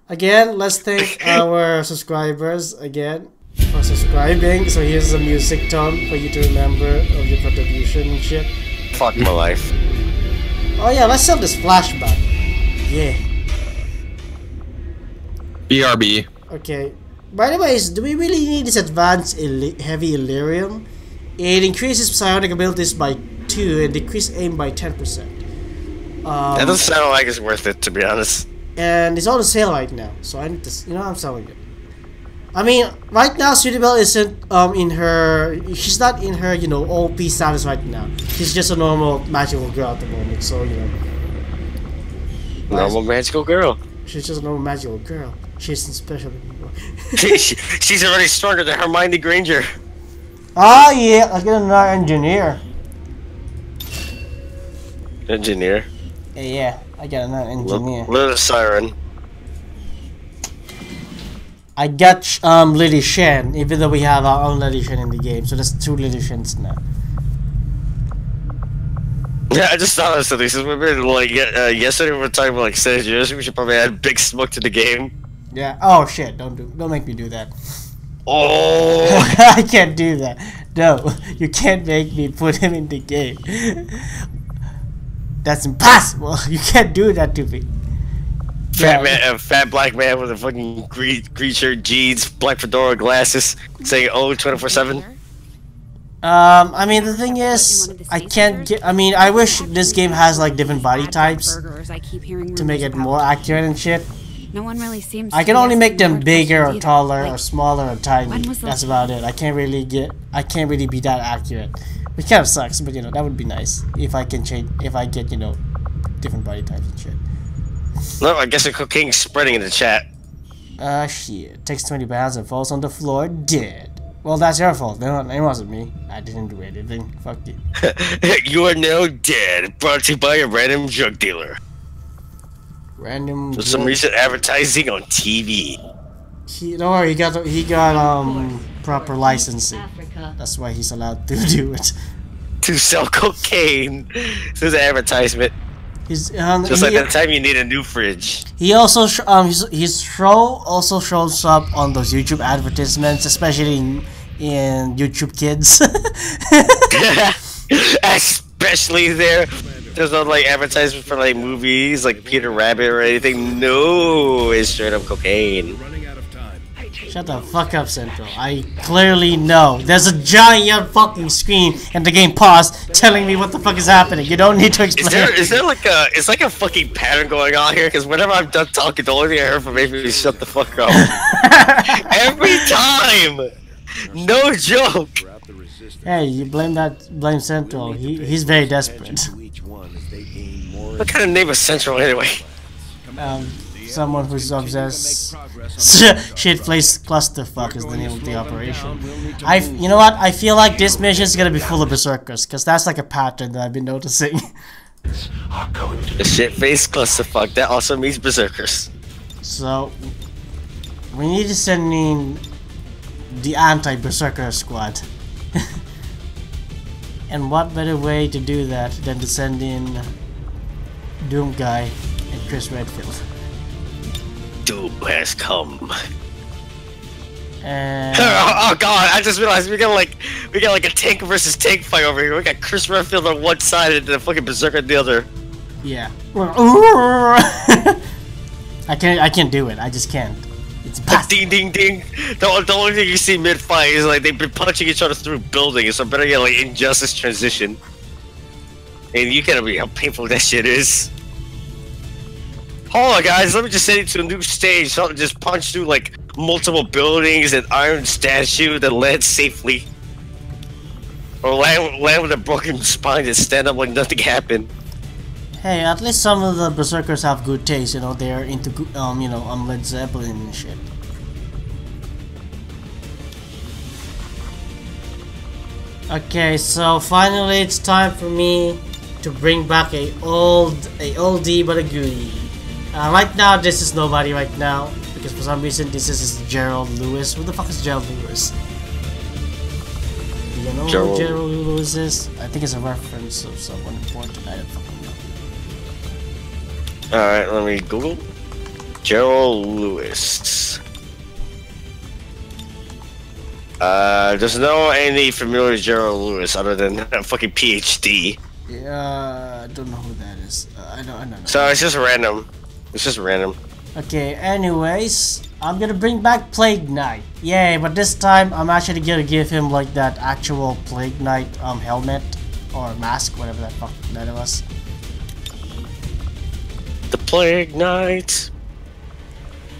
Again, let's thank our subscribers again for subscribing. So here's a music tone for you to remember of your contribution and shit. Fuck my life. Oh yeah, let's sell this flashback. Yeah. BRB. Okay. By the way, do we really need this advanced Illy- heavy Elerium? It increases psionic abilities by 2 and decreases aim by 10%. Um, That doesn't sound like it's worth it, to be honest. and it's on sale right now, so I need to, you know, I'm selling it. I mean, right now, Sudibel isn't um in her, she's not in her, you know, OP status right now. She's just a normal magical girl at the moment, so you know, Normal magical girl. she's just a normal magical girl. She isn't special anymore. She- she- She's already stronger than Hermione Granger. Ah, yeah, I get another engineer. Engineer. Yeah, yeah, I got another engineer. Little Siren. I got um Lily Shen, even though we have our own Lily Shen in the game, so there's two Lily Shens now. Yeah, I just thought of something. Since we've been like uh, yesterday, we were talking about like synergies. We should probably add Big Smoke to the game. Yeah. Oh shit! Don't do. Don't make me do that. Oh, I can't do that. No, you can't make me put him in the game. That's impossible. You can't do that to me. fat man, a fat black man with a fucking green, green shirt, jeans, black fedora, glasses, saying "Oh, 24 7 Um, I mean the thing is, I can't get. I mean, I wish this game has like different body types Burgers, I keep hearing to make it more accurate and shit. No one really seems. I can be only make them bigger or questions either. taller or smaller or tiny. when was the- That's about it. I can't really get. I can't really be that accurate, which kind of sucks. But you know that would be nice if I can change. If I get you know different body types and shit. No, I guess the cocaine's spreading in the chat. Uh, shit. Takes 20 pounds and falls on the floor dead. Well, that's your fault. No, it wasn't me. I didn't do anything. Fuck you. you are now dead. Brought to you by a random drug dealer. Random. For some recent advertising on TV. He, don't worry, he got he got um proper licensing. That's why he's allowed to do it. To sell cocaine. This is an advertisement. He's um, Just he, like that time you need a new fridge. he also sh- um his, his show also shows up on those YouTube advertisements, especially in, in YouTube Kids. Especially there. There's no like advertisement for like movies like Peter Rabbit or anything. No, it's straight up cocaine. Running out of time. Shut the fuck up, Central. I clearly know. There's a giant fucking screen and the game paused telling me what the fuck is happening. You don't need to explain. Is there is there like a is like a fucking pattern going on here? Because whenever I'm done talking, the only thing I heard from Avery is shut the fuck up. Every time, no joke. hey, you blame that blame Central. He he's very desperate. What kind of name is Central anyway? Um, someone who's obsessed. Shit place clusterfuck is the name of the operation. I, you know what? I feel like this mission is gonna be full of berserkers, cause that's like a pattern that I've been noticing. The shit face clusterfuck. That also means berserkers. so, we need to send in the anti-berserker squad. and what better way to do that than to send in Doom Guy and Chris Redfield? Doom has come. And oh, oh god! I just realized we got like we got like a tank versus tank fight over here. We got Chris Redfield on one side and the fucking berserker on the other. yeah. I can't. I can't do it. I just can't. It's past. Ding ding ding! The, the only thing you see mid fight is like they've been punching each other through buildings, so better get like injustice transition. And you gotta be how painful that shit is. Hold on, guys. Let me just send you to a new stage. So just punch through like multiple buildings and iron statue that land safely, or land land with a broken spine and stand up like nothing happened. Hey, at least some of the berserkers have good taste. You know, they're into um, you know, um, Led Zeppelin and shit. Okay, so finally it's time for me to bring back a old, a oldie but a goodie. Uh, right now, this is nobody right now because for some reason this is Gerald Lewis. Who the fuck is Gerald Lewis? Do you know Gerald- who Gerald Lewis is? I think it's a reference of someone important. I don't fucking know. All right, let me Google. Gerald Lewis. Uh, there's no any familiar Gerald Lewis other than a fucking PhD. Yeah, I don't know who that is. Uh, I don't, I don't know. So it's just random. It's just random. Okay, anyways, I'm gonna bring back Plague Knight. Yay, but this time I'm actually gonna give him like that actual Plague Knight um helmet or mask, whatever that fuck that was. The Plague Knight.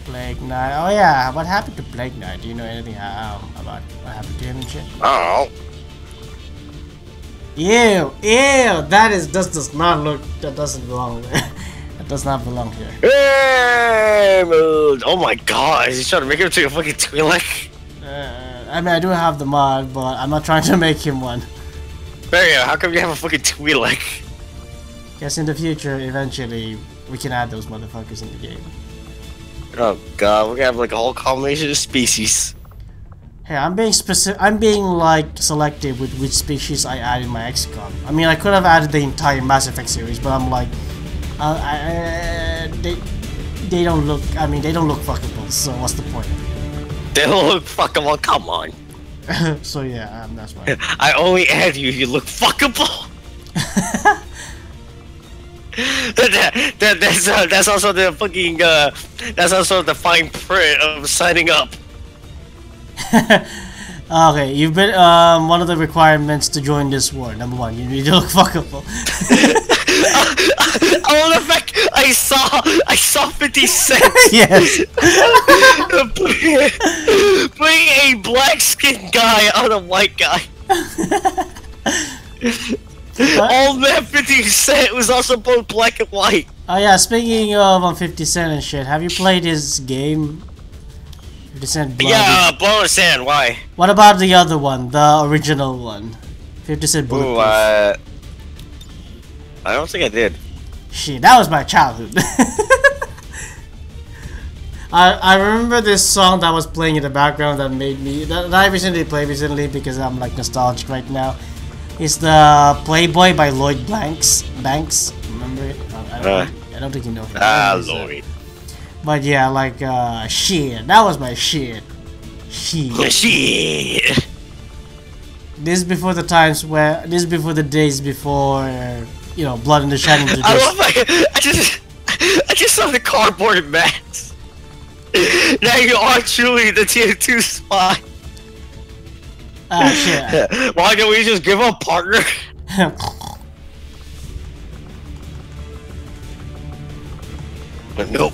Plague Knight. Oh yeah, what happened to Plague Knight? Do you know anything um, about what happened to him and shit? Oh, Ew, ew, that is this does not look that doesn't belong there. that does not belong here. Hey. Oh my god, he's trying to make him into a fucking Twi'lek. Uh, I mean, I do have the mod, but I'm not trying to make him one. Mario, how come you have a fucking Twi'lek? Guess in the future, eventually, we can add those motherfuckers in the game. Oh god, we're gonna have like a whole combination of species. Hey, I'm being specific. I'm being like selective with which species I add in my XCOM. I mean, I could have added the entire Mass Effect series, but I'm like, uh, I, uh, they they don't look. I mean, they don't look fuckable. So what's the point? They don't look fuckable, come on. so yeah, um, that's why. I only add you if you look fuckable. that, that, that's, uh, that's also the fucking, uh, that's also the fine print of signing up. okay, you've been um one of the requirements to join this war. Number one, you need to look fuckable. oh, the fact I saw, I saw 50 Cent yes. putting putting a black skinned guy on a white guy. Old man 50 Cent was also both black and white. Oh yeah, speaking of um, 50 Cent and shit, have you played his game? 50 Cent Blood. Yeah, uh, blow sand. Why? What about the other one, the original one? 50 Cent Bulletproof. Ooh, uh, I don't think I did. Shit, that was my childhood. I I remember this song that was playing in the background that made me that, that I recently played recently because I'm like nostalgic right now. It's the Playboy by Lloyd Blanks Banks. Remember it? I, don't, Uh. I don't think you know. him. Ah, Lloyd. But yeah, like uh, shit. That was my shit. Shit. Shit. This is before the times where this is before the days before you know Blood in the Shining. I love my. I just. I just saw the cardboard mats. now you are truly the tier two spy. Ah, shit. Why don't we just give up, partner? Nope.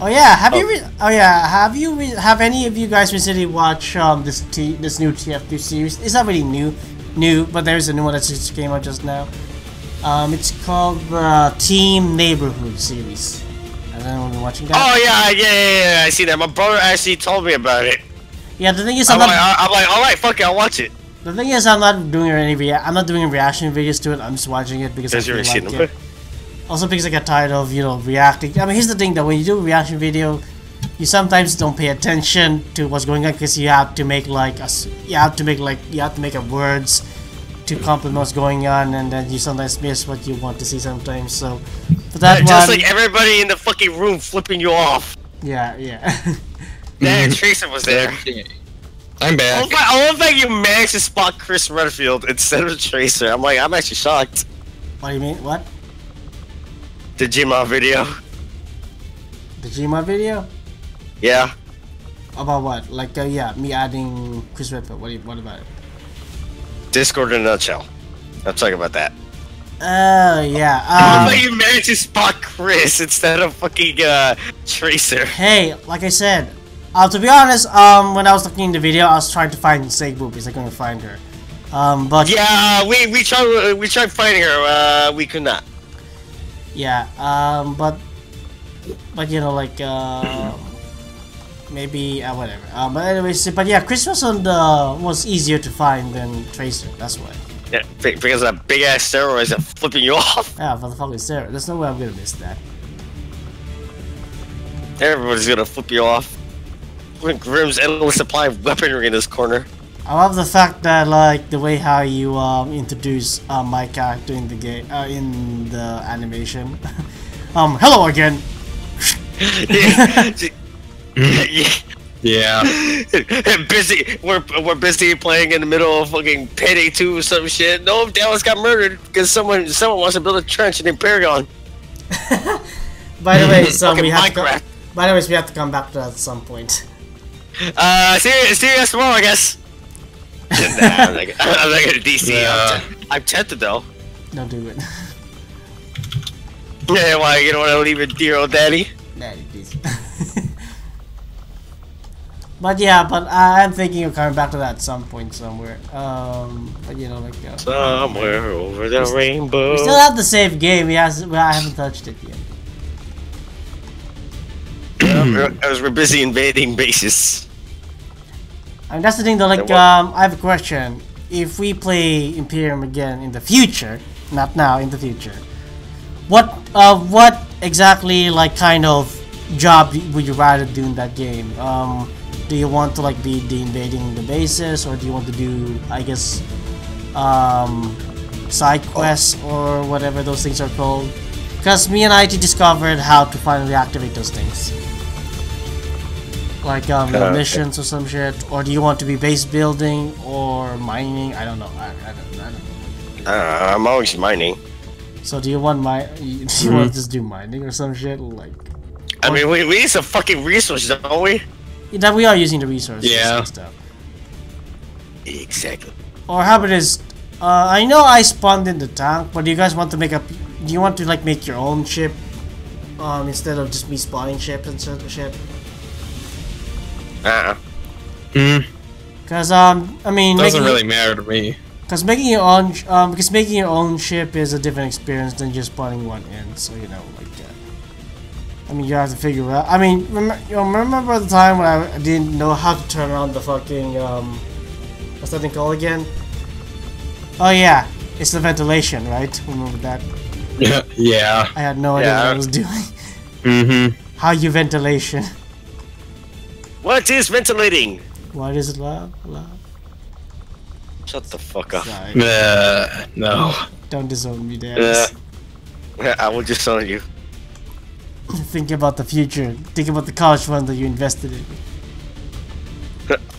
Oh yeah, have you? Re- oh yeah, have you? Re- have any of you guys recently watched um this T this new TF2 series? It's not really new, new, but there's a new one that just came out just now. Um, it's called the Team Neighborhood series. I don't know if you're watching that. Oh yeah, yeah, yeah, yeah, I see that. My brother actually told me about it. Yeah, the thing is, I'm I'm not. like, I'm like, all right, fuck it, I'll watch it. The thing is, I'm not doing any rea- I'm not doing reaction videos to it. I'm just watching it because I you've like it. Also because I get tired of you know reacting. I mean, here's the thing though: when you do a reaction video, you sometimes don't pay attention to what's going on because you have to make like a, you have to make like you have to make up words to complement what's going on, and then you sometimes miss what you want to see sometimes. So for that Just one, like everybody in the fucking room flipping you off. yeah, yeah. Damn, Tracer was there. I'm I back. love, that- I love that you managed to spot Chris Redfield instead of Tracer. I'm like, I'm actually shocked. what do you mean? What? The Gma video. The Gma video Yeah. about what? Like uh, yeah, me adding Chris Redfield. What? do you- What about it? Discord in a nutshell. I'm talking about that. Oh yeah. I Um, love that you managed to spot Chris instead of fucking uh, Tracer. Hey, like I said, uh, to be honest, um, when I was looking in the video, I was trying to find Seibu because I couldn't find her. Um, but yeah, we we tried we tried finding her. Uh, we could not. Yeah, um, but but you know, like uh, maybe uh, whatever. Uh, but anyways, but yeah, Christmas was on the was easier to find than Tracer. That's why. Yeah, because that big ass steroids that flipping you off. Yeah, for the fucking Sarah. There's no way I'm gonna miss that. Everybody's gonna flip you off. When Grimm's endless supply of weaponry in this corner. I love the fact that like the way how you um introduce uh, my character in the game uh, in the animation. um, hello again. yeah. Yeah. busy. We're we're busy playing in the middle of fucking Payday 2 or some shit. No, Dallas got murdered because someone someone wants to build a trench in Paragon. By the way, so Fucking we have to. Go, by the way, we have to come back to that at some point. Uh, see, see you tomorrow, I guess. nah, I'm not, I'm not gonna DC. Yeah. I'm, t- I'm tempted though. Don't do it. Yeah, why you don't want to leave it, dear old daddy? Daddy, please. but yeah, but I am thinking of coming back to that at some point somewhere. Um, but you know, like uh, Somewhere over the rainbow. we still have the save game. We has, well, I haven't touched it yet. As we're busy invading bases. And that's the thing though, like, um, I have a question. If we play Imperium again in the future, not now, in the future, what, uh, what exactly, like, kind of job would you rather do in that game? Um, do you want to, like, be the invading the bases, or do you want to do, I guess, um, side quests, or whatever those things are called? Because me and IT discovered how to finally activate those things. Like um, Uh, missions or some shit, or do you want to be base building or mining? I don't know. I, I don't. I don't know. Uh, I'm always mining. So do you want my? Do you want to just do mining or some shit? Like I mean, we, we need some fucking resources, don't we? that we are using the resources Yeah. and stuff. Exactly. Or how about this? Uh, I know I spawned in the tank, but do you guys want to make a? Do you want to like make your own ship? Um, instead of just me spawning ships and sort of shit. Uh-uh. Mm, Cause um, I mean, doesn't making, really matter to me. Because making your own, um, because making your own ship is a different experience than just putting one in. So you know, like, uh, I mean, you have to figure out. I mean, rem- you know, remember the time when I didn't know how to turn on the fucking um, what's that thing called again? Oh yeah, it's the ventilation, right? Remember that? Yeah. Yeah. I had no idea what I was doing. Mm-hmm. how you ventilation? What is ventilating? What is it, love? Love? Shut the fuck up. Sorry, Uh, no. don't disown me, Dad. Uh, I will just on you. Think about the future. Think about the college fund that you invested in.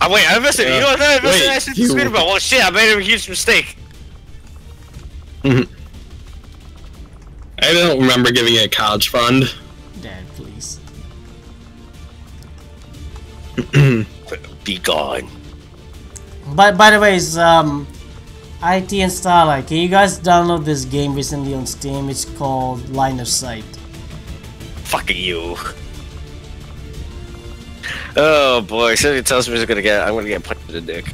Oh, wait, I invested. you know what? I invested Wait, in that shit you- to about. Well, shit, I made a huge mistake. I don't remember giving it a college fund. Be gone. But by the way, it's, um, IT and Starlight. Can you guys download this game recently on Steam? It's called Line of Sight. Fucking you. Oh boy, somebody tells me he's gonna get I'm gonna get punched in the dick.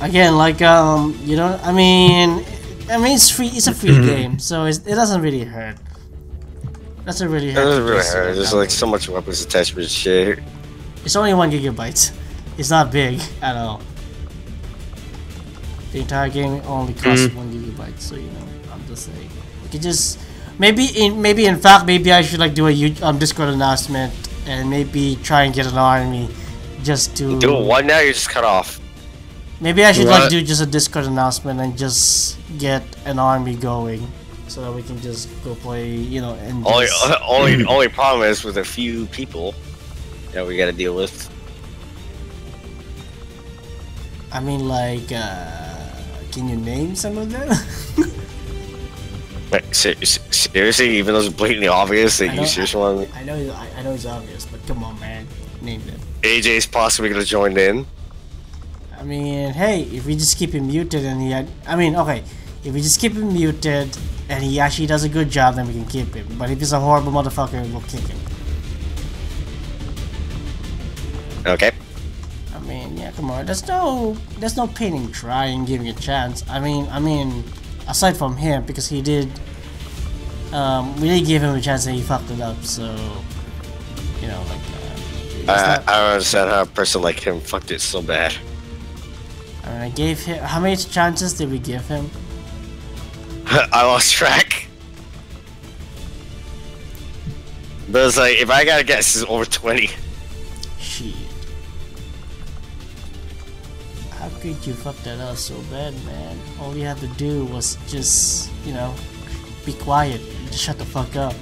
Again, like um, you know, I mean, I mean, it's free. It's a free game, so it's, it doesn't really hurt. Doesn't really hard. hurt. really uh. There's like so much weapons attachment shit. It's only one gigabyte. It's not big at all. The entire game only costs one gigabyte, so you know, I'm just saying. You could just maybe in maybe in fact maybe I should like do a um, Discord announcement and maybe try and get an army just to Do it one now, you're just cut off. Maybe I should like do just a Discord announcement and just get an army going so that we can just go play, you know, and Only, just- only, only problem is with a few people that we gotta deal with. I mean like uh can you name some of them? Like, ser- ser- seriously, even though it's blatantly obvious that I you know- seriously want I know I, I know it's obvious, but come on man, name them. AJ's possibly gonna join in. I mean, hey, if we just keep him muted and he had, I mean, okay, if we just keep him muted and he actually does a good job, then we can keep him. But if he's a horrible motherfucker, we'll kick him. Okay. I mean, yeah, come on. There's no, there's no pain in trying, giving a chance. I mean, I mean, aside from him, because he did, um, we did give him a chance and he fucked it up. So, you know, like, uh, not- I don't understand how a person like him fucked it so bad. I mean, I gave him. How many chances did we give him? I lost track. But it's like, if I gotta guess, it's over 20. Shit. How could you fuck that up so bad, man? All you had to do was just, you know, be quiet. Just shut the fuck up.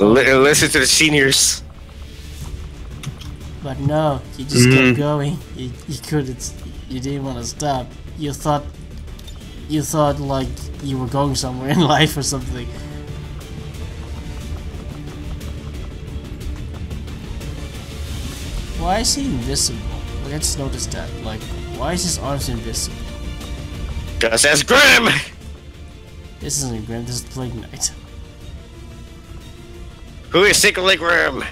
Listen to the seniors. But no, you just kept mm. going. You, you couldn't. You didn't want to stop. You thought. You thought like you were going somewhere in life or something. Why is he invisible? Let's notice that. Like, why is his arms invisible? Just as Grim! This isn't Grim. This is Plague Knight. Who is secretly Grim?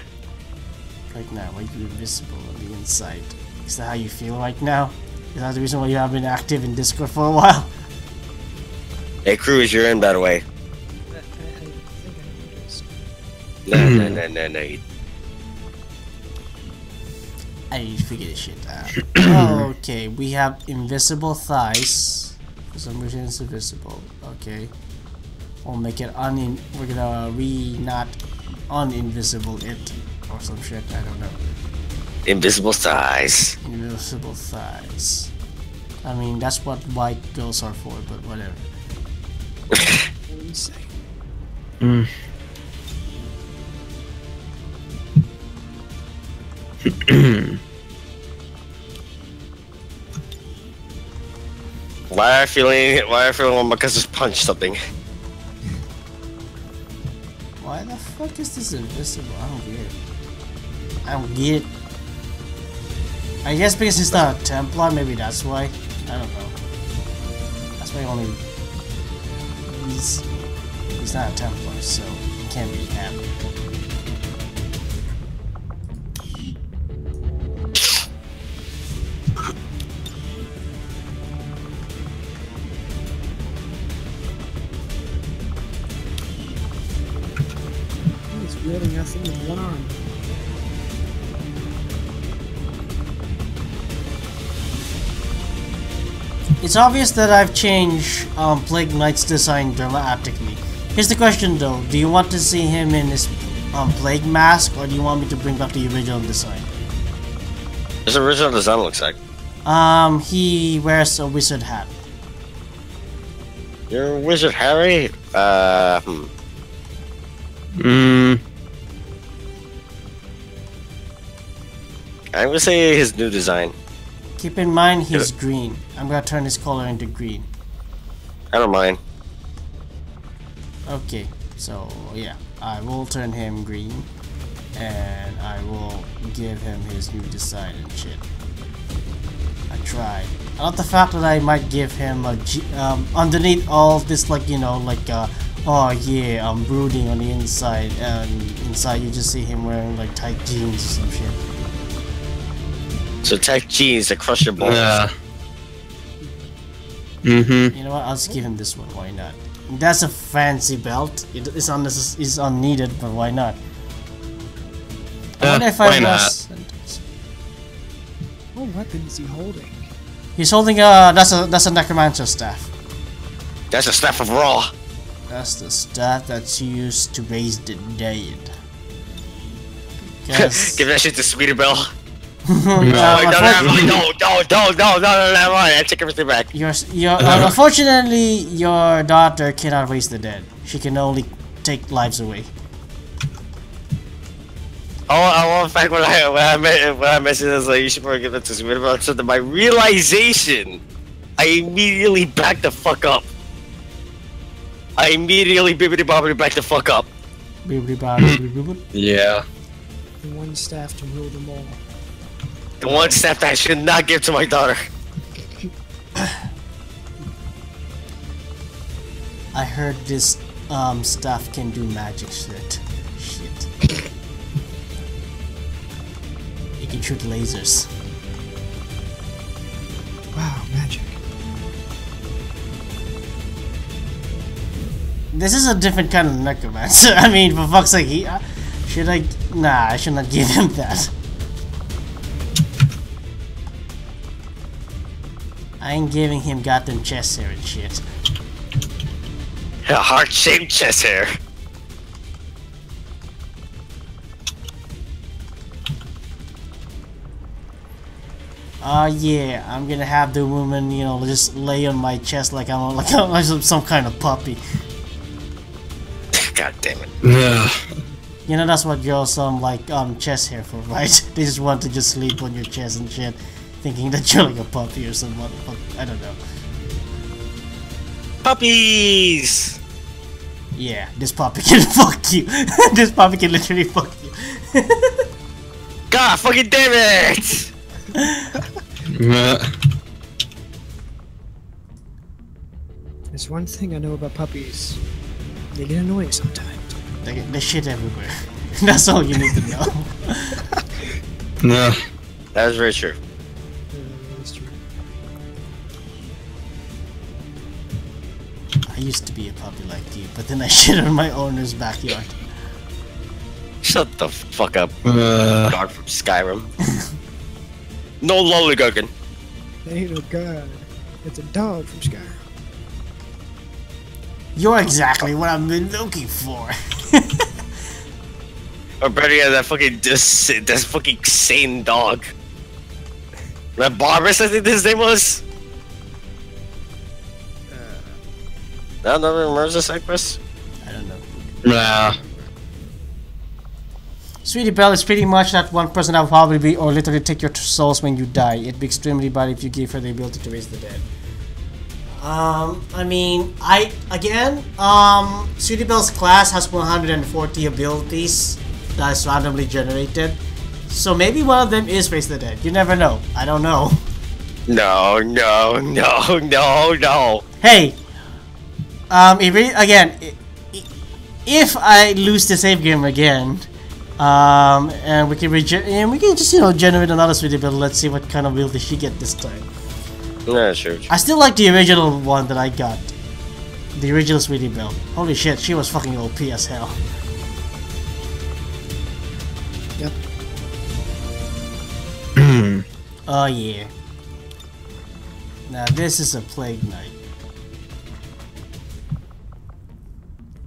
Plague Knight, why are you invisible on the inside? Is that how you feel right now? Is that the reason why you haven't been active in Discord for a while? Hey, Cruz, you're in, by the way. No, no, no, no, no. you- I need to figure this shit out. okay, we have invisible thighs. For some reason it's invisible. Okay. We'll make it unin we're gonna re not uninvisible it or some shit, I don't know. Invisible thighs. Invisible thighs. I mean that's what white girls are for, but whatever. Mm. Why are I feeling? Why are I feeling because just punched something? Why the fuck is this invisible? I don't get it. I don't get it. I guess because it's not a Templar, maybe that's why. I don't know. That's why only he's he's not a Templar, so he can't be happy. It's weird, I got something with one arm. It's obvious that I've changed um, Plague Knight's design dramatically. Here's the question though: Do you want to see him in his um, Plague mask, or do you want me to bring back the original design? This original design looks like. Um, he wears a wizard hat. You're Wizard Harry? Uh, hmm. Mm, I'm gonna say his new design. Keep in mind he's green. I'm gonna turn his color into green. I don't mind. Okay. So yeah, I will turn him green, and I will give him his new design and shit. I tried. I love the fact that I might give him a G um, underneath all this like you know like uh, oh yeah I'm brooding on the inside and inside you just see him wearing like tight jeans or some shit. So tech jeans that crush your balls. Yeah. Mm-hmm. You know what? I'll just give him this one. Why not? That's a fancy belt. It is unnecess- is unneeded, but why not? I Yeah, wonder if why I not? was. What weapon is he holding? He's holding a that's a that's a necromancer staff. That's a staff of raw. That's the staff that's used to raise the dead. Guess- Give that shit to Sweetie Belle. No, no, no, unfortunately- no, no, no, no, no, no, no, I take everything back. Your, your, uh, unfortunately, your daughter cannot raise the dead. She can only take lives away. Oh, I want fact when I when I met when I mentioned this, like you should probably give that to Sweetie Belle. So to my realization, I immediately backed the fuck up. I immediately bibbity bobbity back the fuck up. Bibbidi bobbidi bibbidi. Yeah. One staff to rule them all. The one step that I should not give to my daughter. I heard this um stuff can do magic shit. Shit. It can shoot lasers. Wow, magic. This is a different kind of necromancer. I mean, for fuck's sake, he, uh, should I? Nah, I should not give him that. I ain't giving him goddamn chest hair and shit. A heart-shaped chest hair. Oh yeah, I'm gonna have the woman, you know, just lay on my chest like I'm like I'm some, some kind of puppy. God damn it. Yeah. You know that's what girls um like um chest hair for, right? they just want to just sleep on your chest and shit, thinking that you're like a puppy or some motherfucker. I don't know. Puppies. Yeah, this puppy can fuck you. this puppy can literally fuck you. God fucking damn it! There's one thing I know about puppies. They get annoying sometimes. They, get they shit everywhere. That's all you need to know. Yeah. That is very true. Used to be a puppy like you, but then I shit on my owner's backyard. Shut the fuck up, Uh, dog from Skyrim. no lollygagging. That ain't no god. It's a dog from Skyrim. You're exactly what I've been looking for. Or better yet, that fucking this that fucking sane dog. That Barbas, I think his name was. No, no, remembers this Cypress? I don't know. yeah. Sweetie Belle is pretty much that one person that will probably be or literally take your souls when you die. It'd be extremely bad if you gave her the ability to raise the dead. Um, I mean, I again, um, Sweetie Belle's class has 140 abilities that is randomly generated. So maybe one of them is raise the dead. You never know. I don't know. No, no, no, no, no. Hey, um, if re- again, i- i- if I lose the save game again, um, and we can rege- and we can just you know generate another sweetie build. Let's see what kind of build does she get this time. Yeah, sure. I still like the original one that I got, the original sweetie build. Holy shit, she was fucking OP as hell. Yep. Oh yeah. Now this is a plague knight.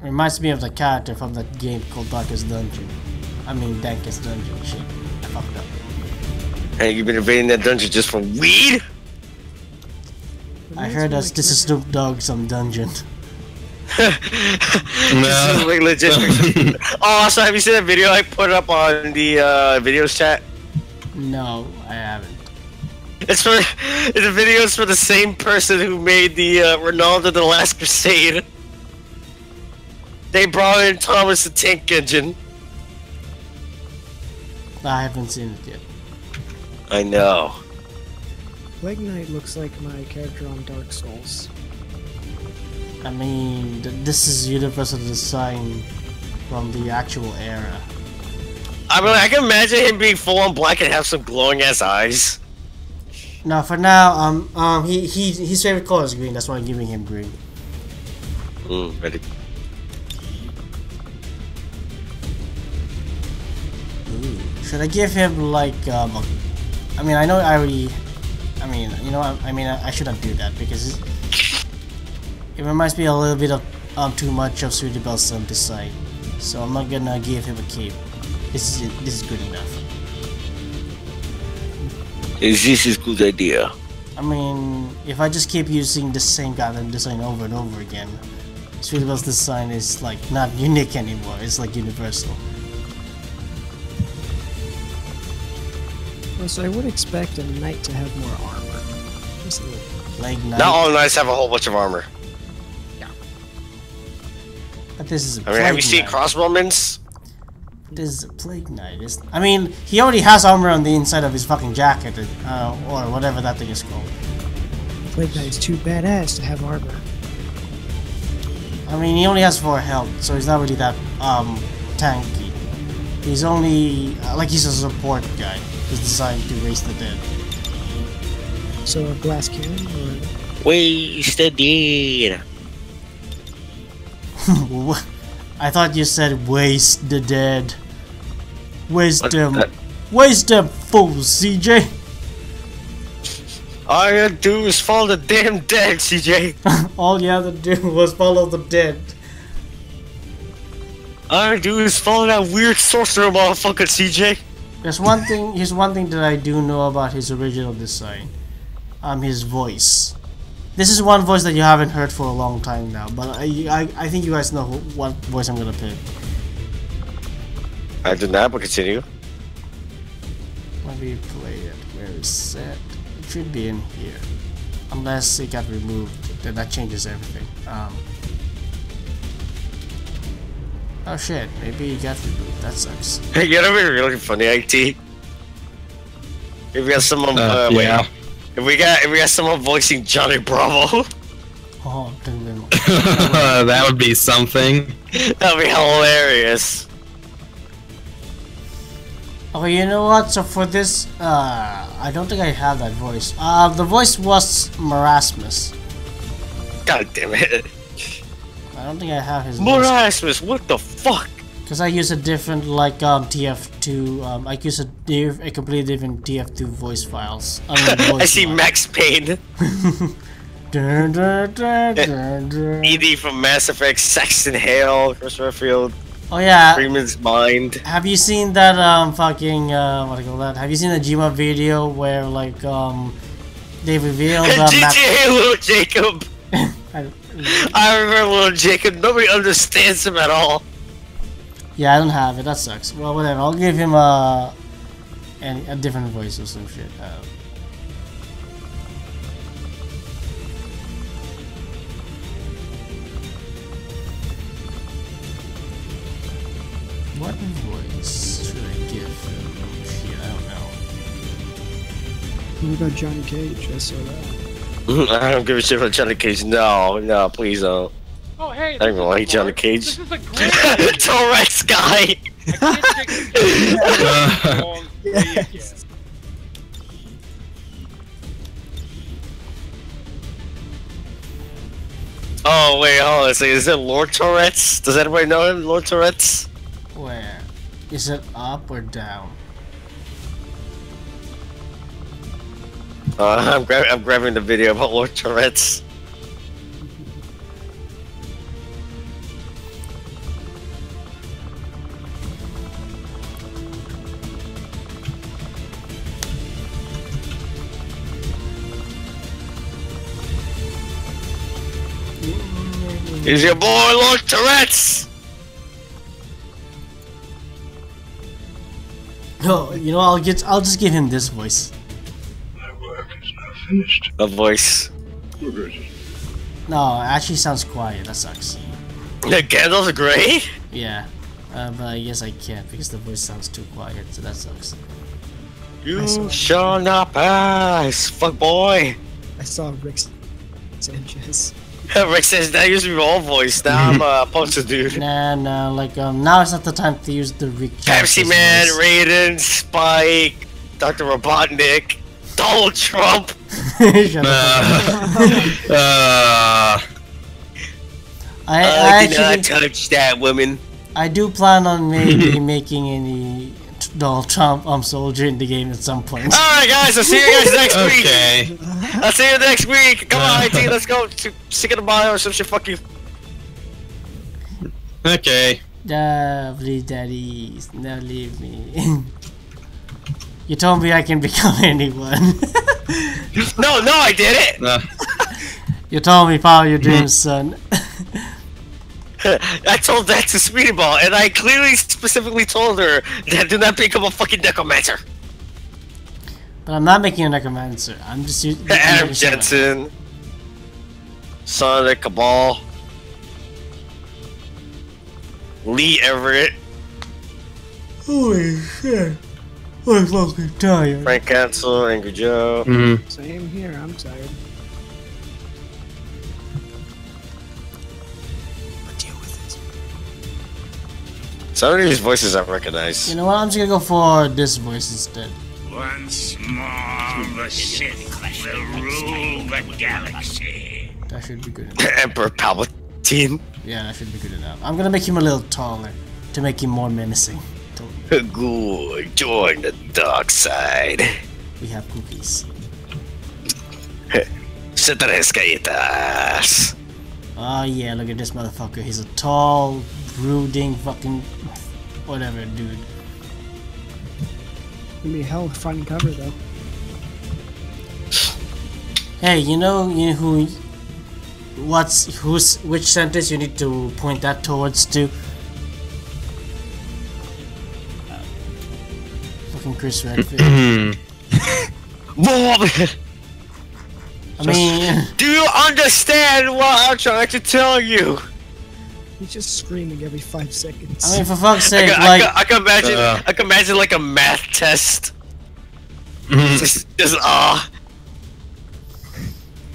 Reminds me of the character from that game called Darkest Dungeon. I mean Dankest Dungeon. Shit, I fucked up. Hey, you been invading that dungeon just for weed? I heard us. This is Snoop Dogg some dungeon. This is like legit. oh, so have you seen that video I put up on the uh, videos chat? No, I haven't. It's for the videos for the same person who made the uh, Ronaldo the Last Crusade. They brought in Thomas the Tank Engine. I haven't seen it yet. I know. Plague Knight looks like my character on Dark Souls. I mean, th- this is universal design from the actual era. I mean, I can imagine him being full on black and have some glowing ass eyes. No, for now, um, um, he, he his favorite color is green. That's why I'm giving him green. Mm, ready. Should I give him like um? I mean, I know I already. I mean, you know, I, I mean, I, I shouldn't do that because it, it reminds me a little bit of um too much of Sweetie Belle's son design. So I'm not gonna give him a cape. This is this is good enough. Is this a good idea? I mean, if I just keep using the same goddamn design over and over again, Sweetie Belle's design is like not unique anymore. It's like universal. Well, so I would expect a knight to have more armor. Just a little. Like Not all knights have a whole bunch of armor. Yeah. But this is a I mean, have you seen knight. crossbowmen? This is a plague knight. It's, I mean, he already has armor on the inside of his fucking jacket, uh, or whatever that thing is called. Plague Knight's too badass to have armor. I mean, he only has four health, so he's not really that um tanky. He's only uh, like he's a support guy. He's designed to raise the dead. So a glass cannon or Waste the deed. What? I thought you said waste the dead. Waste What them. the- Waste them fools, CJ. All you gotta do is follow the damn dead, CJ. All you had to do was follow the dead. All I do is follow that weird sorcerer motherfucker, CJ. There's one thing. Here's one thing that I do know about his original design. Um, his voice. This is one voice that you haven't heard for a long time now, but I, I, I think you guys know who, what voice I'm gonna pick. I did not, but continue. Let me play it. Where is it? It should be in here, unless it got removed. Then that changes everything. Um. Oh shit! Maybe it got removed. That sucks. Hey, you know what'd be really funny, IT? If we got someone, Uh, uh, wait, yeah. if we got if we got someone voicing Johnny Bravo, Oh, dun, dun. that would be something. that'd be hilarious. Okay, you know what? So for this, uh, I don't think I have that voice. Uh, the voice was Merasmus. God damn it, I don't think I have his voice. Merasmus, what the fuck? Because I use a different, like, um, TF2, um, I use a, diff- a completely different TF2 voice files. I, mean, voice I see line. Max Payne, Dun, dun, dun. ED from Mass Effect, Saxton Hale, Chris Redfield, Oh yeah, Freeman's Mind. have you seen that, um, fucking, uh, what do you call that? Have you seen the Jima video where, like, um, they revealed, uh, GTA Little Jacob. I- I remember Little Jacob. Nobody understands him at all. Yeah, I don't have it. That sucks. Well, whatever. I'll give him a any, a different voice or some shit. Uh, what voice should I give him? Shit, I don't know. what about Johnny Cage? I saw that. I don't give a shit about Johnny Cage. No, no, please don't. Oh, hey. I don't even like Johnny This is a great. T-Rex guy. I can't take it long way again. Oh wait, hold on. So is it Lord Tourette's? Does anybody know him, Lord Tourette's? Where? Is it up or down? Uh, I'm, gra- I'm grabbing the video about Lord Tourette's. Here's your boy, Lord Tourette's. No, you know I'll get. I'll just give him this voice. A voice. No, it actually sounds quiet. That sucks. The Gandalf's gray? Yeah. Uh, but I guess I can't because the voice sounds too quiet, so that sucks. You shall not pass, fuck boy. I saw Rick Sanchez. Rick says that used to be my voice. Now I'm a poster dude. Nah, nah, like, um, now is not the time to use the Rick Pepsi Man, voice. Raiden, Spike, Dr. Robotnik, Donald Trump. Shut up. Uh, I, I I did not touch that woman. I do plan on maybe making any t- Donald Trump um soldier in the game at some point. Alright guys, I'll see you guys next week. okay. I'll see you next week. Come on, IT, let's go to Sick of the Bio or some shit. Fuck you. Okay. Lovely daddies, now leave me. You told me I can become anyone. No, no, I did it. Uh, you told me follow your dreams, son. I told that to Sweetie Belle, and I clearly specifically told her that do not become a fucking necromancer. but I'm not making a necromancer. I'm just using Adam Jensen, Sonic Cabal, Lee Everett, Holy shit. I'm fucking tired. Frank Cancel, Angry Joe. mhm. Same here, I'm tired. But deal with it. Some of these voices I recognize. You know what? I'm just gonna go for this voice instead. Once more, the Sith will rule the galaxy. That should be good enough. Emperor Palpatine. Yeah, that should be good enough. I'm gonna make him a little taller to make him more menacing. Totally. Good, join the dark side. We have cookies. Se tres galletas. Oh ah, yeah, look at this motherfucker. He's a tall, brooding, fucking whatever dude. Gonna be hell finding cover though. Hey, you know, you know who? What's who's which sentence you need to point that towards to? Fucking Chris Redfield. Bob, I mean, do you understand what I'm trying to tell you? He's just screaming every five seconds. I mean, for fuck's I sake, can, I can, I can imagine. Uh. I can imagine like a math test. Mhm. Just, just ah.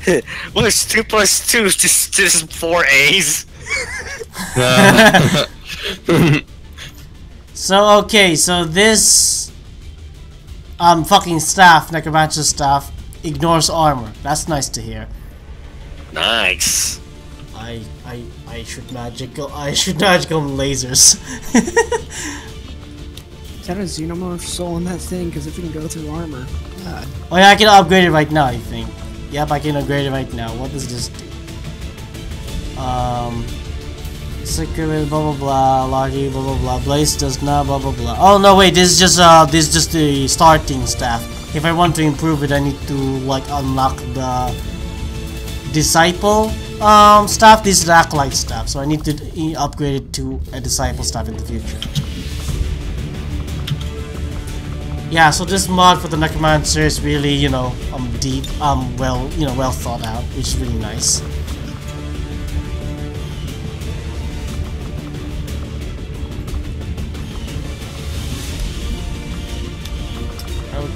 What's two plus two? Just, just four A's. Uh, so okay, so this um fucking staff, necromancer staff, ignores armor. That's nice to hear. Nice. I I I should magical I should magical lasers. Is that a xenomorph soul on that thing? Because if we can go through armor, God. oh yeah, I can upgrade it right now. I think. Yep, I can upgrade it right now. What does this do? Um, secret blah blah blah, Largy blah blah blah. Blaze does not blah blah blah. Oh no, wait, this is just uh this is just the starting staff. If I want to improve it, I need to like unlock the disciple um staff. This is the acolyte staff, so I need to upgrade it to a disciple staff in the future. Yeah, so this mod for the Necromancer is really, you know, um, deep, um, well, you know, well thought out, which is really nice.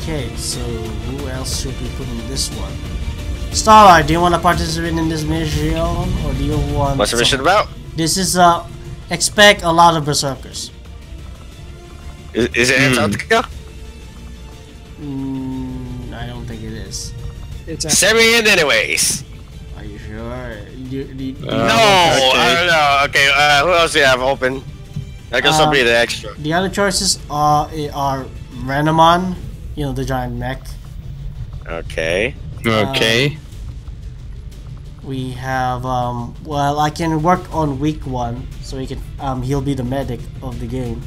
Okay, so who else should we put in this one? Starlight, do you want to participate in this mission, or do you want? What's the mission some- about? This is uh, expect a lot of berserkers. Is, is it Hmm. Antarctica? Mm, I don't think it is. It's a Send me in anyways. Are you sure? You, you, Uh, no, okay. I don't know. Okay, uh, who else do you have open? I guess I'll Um, be the extra. The other choices are are Renamon, you know the giant mech. Okay. okay. We have um well I can work on week one so he can um he'll be the medic of the game.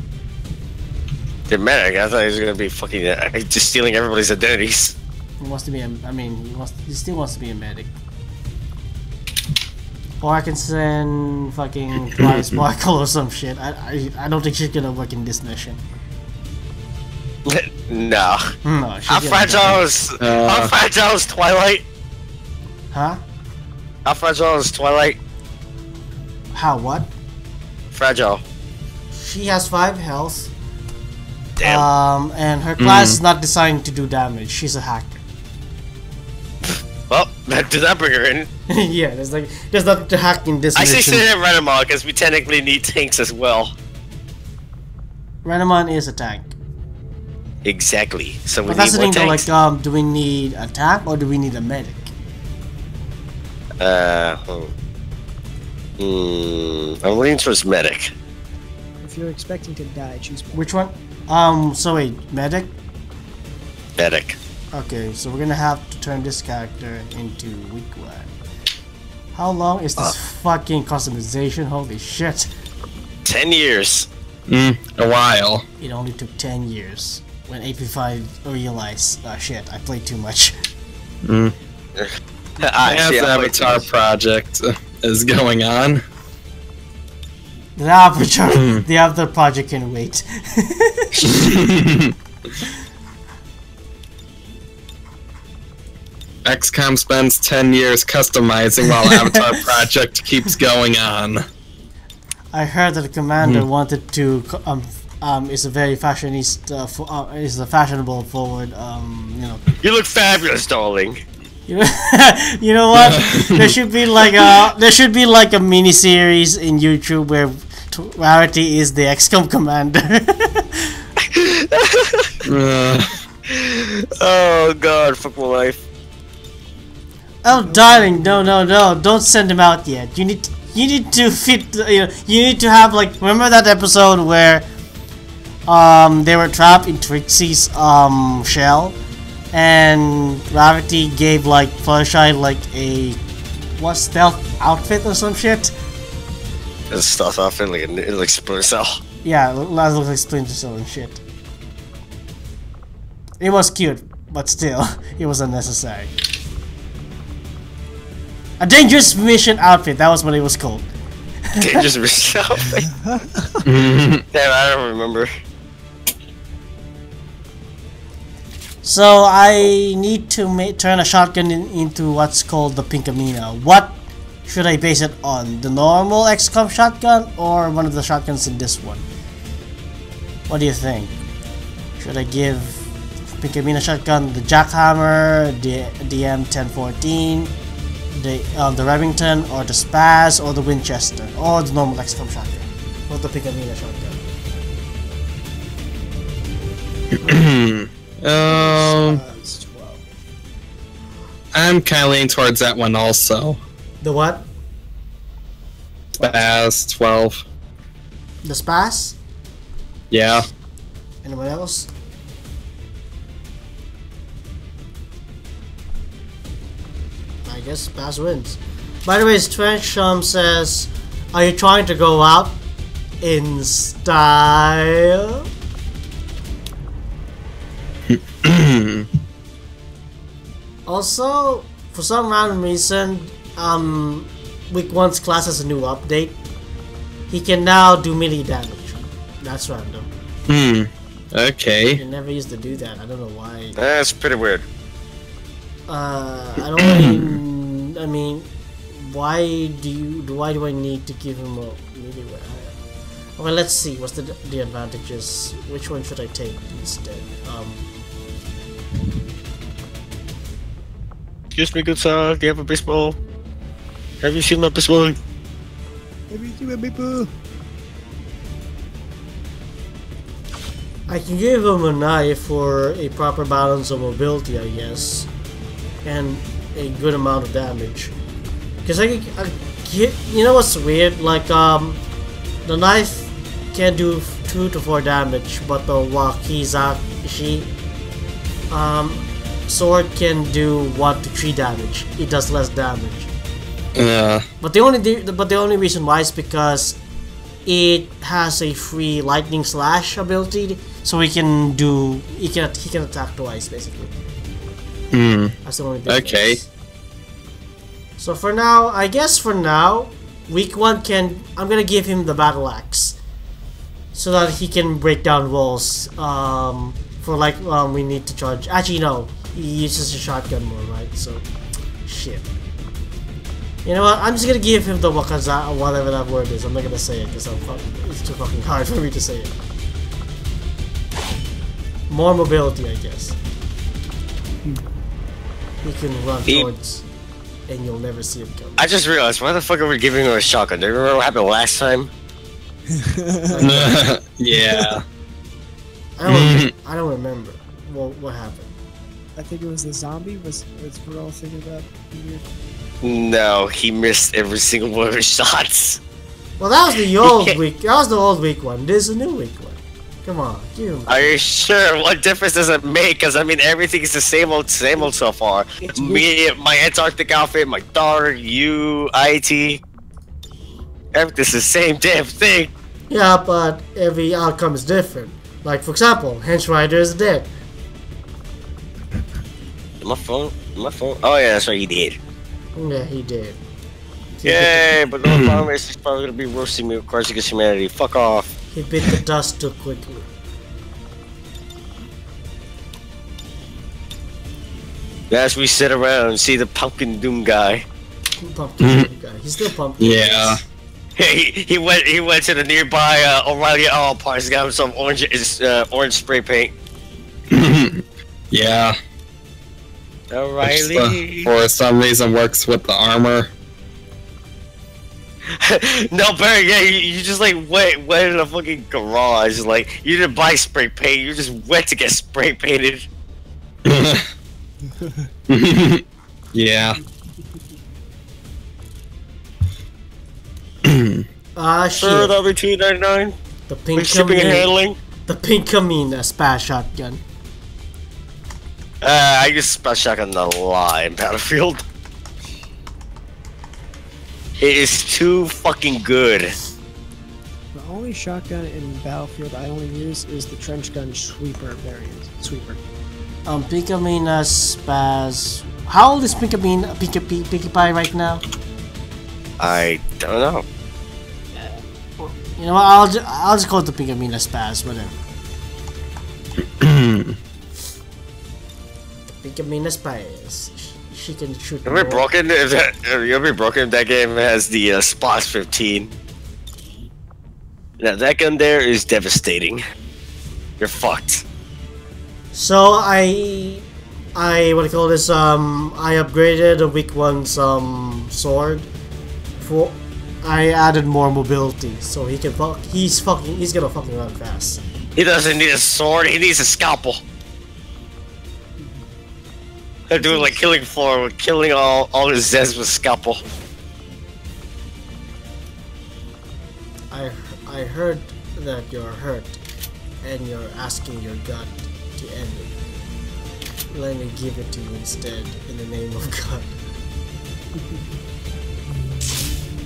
The medic. I thought he was gonna be fucking uh, just stealing everybody's identities. He wants to be a I mean he wants he still wants to be a medic. Or I can send fucking Fly Sparkle or some shit. I, I I don't think she's gonna work in this mission. no. No, How fragile is Uh. how fragile is Twilight? Huh? How fragile is Twilight? How what? fragile. She has five health. Damn. Um, and her class is not designed to do damage. She's a hacker. well, that does that bring her in? yeah, there's like there's nothing to hack in this I say mission. sit in Renamon because we technically need tanks as well. Renamon is a tank. Exactly. So we But that's the more thing though, like um do we need a tank or do we need a medic? uh, hmm. Hmm, I'm leaning towards medic. If you're expecting to die, choose one. Which one? Um so wait, medic? Medic. Okay, so we're gonna have to turn this character into weak one. How long is this fucking customization? Holy shit. Ten years. Mm, a while. It only took 10 years when AP5 realized, oh shit, I played too much. Mm. ah, As the Avatar project is going on. The Avatar, the Avatar project can wait. XCOM spends 10 years customizing while Avatar project keeps going on. I heard that the commander wanted to, um, um, is a very fashionista, fo- uh, is a fashionable forward, um, you know. You look fabulous, darling. You know, you know what? there should be like a, there should be like a mini series in YouTube where T- Rarity is the XCOM commander. Uh, Oh god, fuck my life. Oh, darling, no, no, no! Don't send him out yet. You need, you need to fit. You know, you need to have like. Remember that episode where, um, they were trapped in Trixie's um shell, and Gravity gave like Fluttershy like a what stealth outfit or some shit. This stuff off in like, a- like Splinter Cell. Yeah, it looks like Splinter Cell and shit. It was cute, but still, it was unnecessary. A dangerous mission outfit. That was what it was called. Dangerous mission outfit. Damn, I don't remember. So I need to ma- turn a shotgun in- into what's called the pink Pinkamena. What should I base it on? The normal XCOM shotgun or one of the shotguns in this one? What do you think? Should I give pink Pinkamena shotgun the Jackhammer, the DM1014, the um, the Remington, or the Spaz, or the Winchester, or the normal XCOM shotgun, or the pink Pinkamena shotgun? um, it's 12. I'm kind of leaning towards that one also. The what? Spaz 12. The Spaz? Yeah. Anyone else? I guess Spaz wins. By the way, Trench um, says, Are you trying to go out in style? also, for some random reason, um, Week 1's class has a new update. He can now do melee damage. That's random. Hmm. Okay. He never used to do that. I don't know why. That's pretty weird. Uh, I don't really. I mean, why do you? Why do I need to give him a melee weapon? Okay, let's see. What's the the advantages? Which one should I take instead? Um, Excuse me, good sir. Do you have a baseball? Have you seen my baseball? Have you seen my baseball? I can give him a knife for a proper balance of mobility, I guess, and a good amount of damage. Cause I, can- I get, you know what's weird? Like um, the knife can do two to four damage, but the wakizashi um sword can do one to three damage. It does less damage. Uh, But the only but the only reason why is because it has a free lightning slash ability, so he can do he can he can attack twice basically. hmm. That's the only difference. Okay. So for now, I guess for now, week one can I'm gonna give him the battle axe, so that he can break down walls. Um, for like um, we need to charge. Actually, no, he uses a shotgun more, right? So, shit. You know what? I'm just gonna give him the wakaza, whatever that word is. I'm not gonna say it because it's too fucking hard for me to say it. More mobility, I guess. He can run He- towards, and you'll never see him coming. I just realized why the fuck are we giving him a shotgun? Do you remember what happened last time? yeah. I don't. Mm-hmm. I don't remember. What what happened? I think it was the zombie. Was was we're all thinking about weird. No, he missed every single one of his shots. Well, that was the old week. That was the old week one. This is a new week one. Come on, give him. Are you sure? What difference does it make? Because I mean, everything is the same old, same old so far. It's Me, my Antarctic outfit, my daughter, you, it. Everything's the same damn thing. Yeah, but every outcome is different. Like for example, Hench Rider is dead. My phone, my phone. Oh yeah, that's right, he did. Yeah, he did. Yay! But the problem is, he's probably gonna be roasting me with Cards Against Humanity. Fuck off. He bit the dust too quickly. As we sit around and see the Pumpkin Doom guy. Pumpkin Doom guy. He's still pumpkin. Yeah. He, he went he went to the nearby uh, O'Reilly Auto Parts, got him some orange uh, orange spray paint. Yeah. Which, uh, O'Reilly. for some reason works with the armor. no, Barry, yeah, you, you just like went went in a fucking garage. Like you didn't buy spray paint, you just went to get spray painted. yeah. Ah Sure, shit. that'll be two ninety nine. The pink shipping and handling. The pink Camino spaz shotgun. Uh, I use spell shotgun a lot in Battlefield. It is too fucking good. The only shotgun in Battlefield I only use is the trench gun sweeper variant. Sweeper. Um, Pinkamena spaz. How old is Pinkamena, Pinkie, Pinkie Pie right now? I don't know. You know what? I'll ju- I'll just call it the Pinkamena spaz. Whatever. Pinkamena spaz. She, she can shoot. You ever more. broken? If that, you ever broken? If that game has the uh, Spots 15. Now that gun there is devastating. You're fucked. So I, I what do you call this? Um, I upgraded a weak one's um sword. For I added more mobility, so he can fuck. He's fucking. He's gonna fucking run fast. He doesn't need a sword. He needs a scalpel. They're doing like killing floor with killing all all his Zeds with scalpel. I I heard that you're hurt, and you're asking your god to end it. Let me give it to you instead, in the name of God.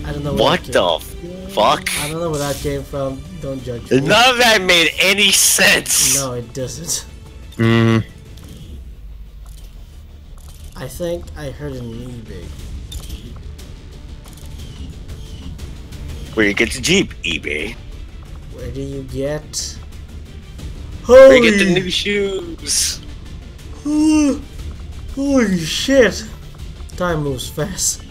I don't know where What that the fuck? I don't know where that came from. Don't judge me. None of that made any sense. No, it doesn't. Mm. I think I heard an eBay. Where you get the Jeep? eBay. Where do you get? Where Holy, you get the new shoes? holy shit! Time moves fast.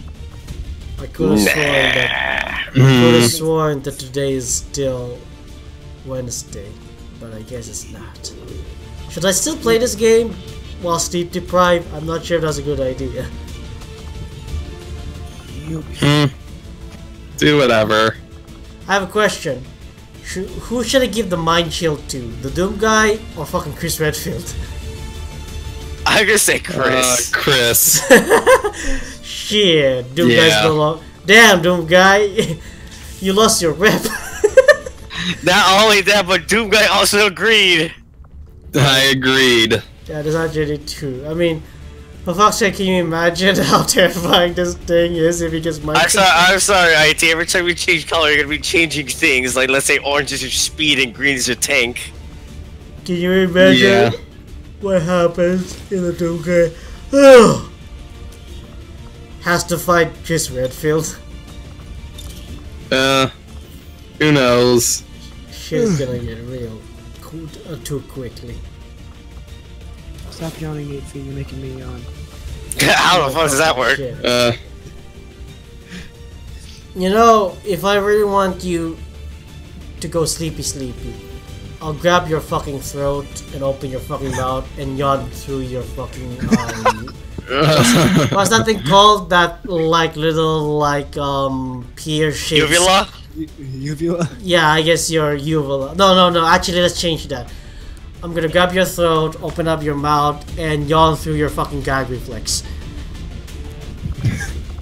I could have sworn that. I could have sworn that today is still Wednesday, but I guess it's not. Should I still play this game while sleep deprived? I'm not sure if that's a good idea. Mm. Do whatever. I have a question. Should, who should I give the mind shield to? The Doom guy or fucking Chris Redfield? I'm gonna say Uh, Chris. Chris. Shit, Doom guy's no longer. Damn, Doom guy, you lost your rep. Not only that, but Doom Guy also agreed. I agreed. Yeah, That is actually true. I mean, for fuck's sake, can you imagine how terrifying this thing is if he gets mind I'm sorry, I'm sorry, IT. Every time we change color, you're gonna be changing things. Like, let's say orange is your speed and green is your tank. Can you imagine Yeah. What happens in the Doom guy? Oh. Has to fight Chris Redfield. Uh, who knows? Shit is gonna get real cool, uh, too quickly. Stop yawning, 8 feet. You're making me yawn. How the fuck does that work? Shit. Uh, You know, if I really want you to go sleepy sleepy, I'll grab your fucking throat and open your fucking mouth and yawn through your fucking um what's that thing called? That like little like um pear shaped Uvula? Uvula. Yeah, I guess your uvula. No, no, no. Actually, let's change that. I'm gonna grab your throat, open up your mouth, and yawn through your fucking gag reflex.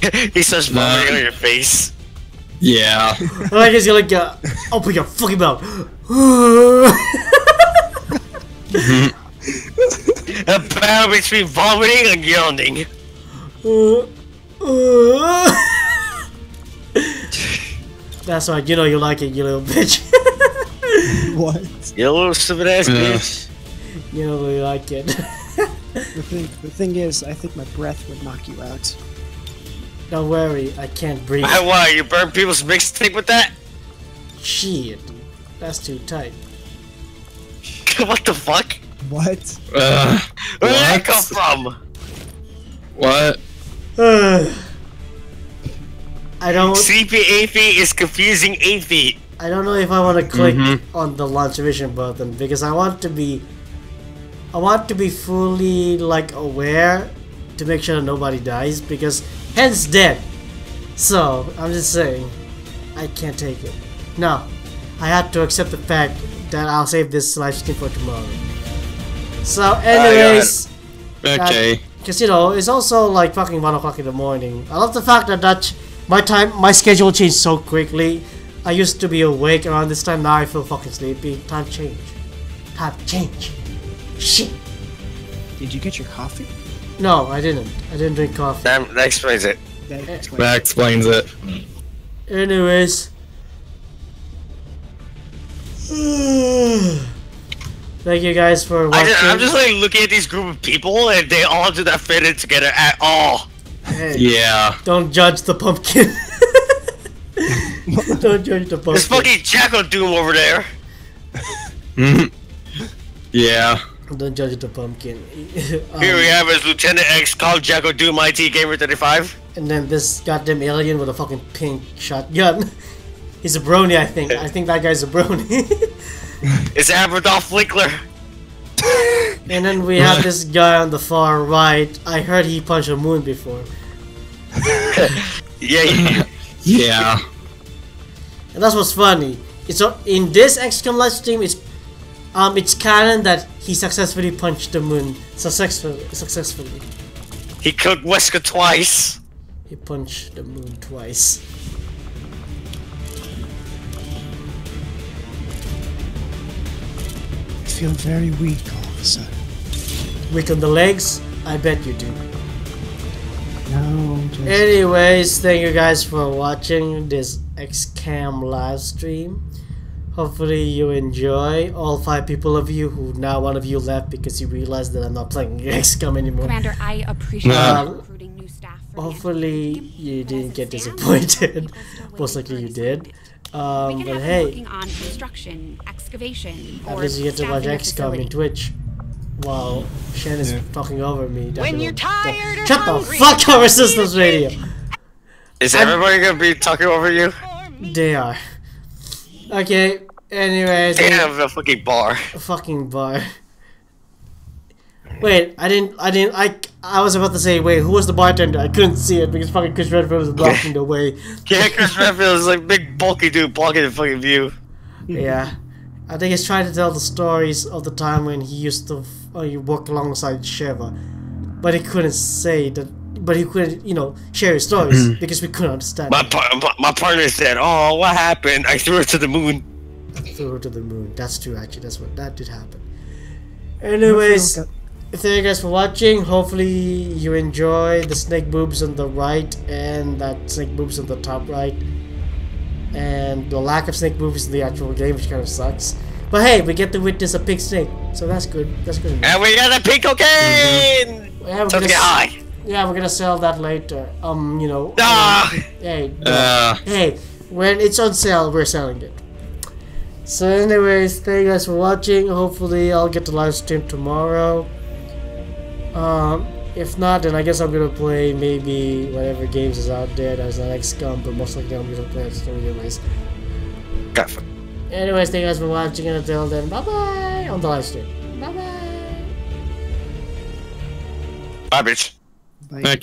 he starts vomiting on your face. Yeah. I guess you're like, uh, open your fucking mouth. A battle between vomiting and yawning. That's right. You know you like it, you little bitch. what? You little stupid ass Yeah. bitch. you know you like it. The thing, the thing is, I think my breath would knock you out. Don't worry, I can't breathe. Why, why? You burn people's mixtape with that? Shit, that's too tight. what the fuck? What? Uh, Where did that come from? what? I don't. Sleepy 8 feet is confusing 8 feet. I don't know if I want to click Mhm. on the launch vision button because I want to be I want to be fully like aware to make sure that nobody dies because Hen's dead. So I'm just saying I can't take it. No. I had to accept the fact that I'll save this live stream for tomorrow. So anyways ah, Okay. because you know it's also like fucking one o'clock in the morning. I love the fact that that my time, my schedule changed so quickly. I used to be awake around this time. Now I feel fucking sleepy. Time change. Time change. Shit. Did you get your coffee? No, I didn't. I didn't drink coffee. That, that explains it. That eh. explains. That explains it. Anyways. Thank you guys for I watching. just, I'm just like looking at these group of people and they all do not fit in together at all. Hey, Yeah. Don't judge the pumpkin. don't judge the pumpkin. There's fucking Jackal Doom over there. Mhm. yeah. Don't judge the pumpkin. Um, Here we have his Lieutenant X called Jackal Doom IT Gamer 35. And then this goddamn alien with a fucking pink shotgun. He's a brony, I think. I think that guy's a brony. It's Abaddon Flickler. and then we have this guy on the far right. I heard he punched a moon before. Yeah, yeah. Yeah. And that's what's funny. It's a- in this XCOM live stream. It's um, it's canon that he successfully punched the moon. Successfully, successfully. he killed Wesker twice. He punched the moon twice. Feel very weak all of a sudden. Weak on the legs? I bet you do. No, just Anyways, thank you guys for watching this XCOM live stream. Hopefully you enjoy. All five people of you who now one of you left because you realized that I'm not playing XCOM anymore. Commander, I uh, appreciate Yeah. you recruiting new staff. Hopefully you didn't get disappointed. Most likely you for an did. Assignment. Um, we can but have hey, working on construction, excavation, at or least you get to watch XCOM facility. in Twitch. While Shen is talking over me. that When you're tired or Shut the hungry, fuck up, Resistance Radio! Is everybody gonna be talking over you? They are. Okay, anyways. They have a fucking bar. a fucking bar. Wait, I didn't, I didn't, I, I was about to say, wait, who was the bartender? I couldn't see it because fucking Chris Redfield was blocking the way. Yeah, Chris Redfield is like big bulky dude blocking the fucking view. Yeah. I think he's trying to tell the stories of the time when he used to uh, work alongside Sheva. But he couldn't say that, but he couldn't, you know, share his stories because we couldn't understand. My, par- my my partner said, "Oh, what happened? I threw it to the moon." I Threw her to the moon. That's true, actually. That's what, that did happen. Anyways. Thank you guys for watching. Hopefully you enjoy the snake boobs on the right and that snake boobs on the top right. And the lack of snake boobs in the actual game, which kind of sucks. But hey, we get to witness a pig snake, so that's good. That's good. enough. And we got a pink cocaine. Yeah, we're Time gonna get high. Yeah, we're gonna sell that later. Um, you know. Ah. Hey, no. Uh, hey, when it's on sale, we're selling it. So, anyways, thank you guys for watching. Hopefully, I'll get the live stream tomorrow. Um, If not, then I guess I'm gonna play maybe whatever games is out there that's not like Scum, but most likely I'm gonna play that story anyways. Got fun. Anyways, thank you guys for watching, and until then, bye bye on the live stream. Bye bye. Bye, bitch. Bye. Okay.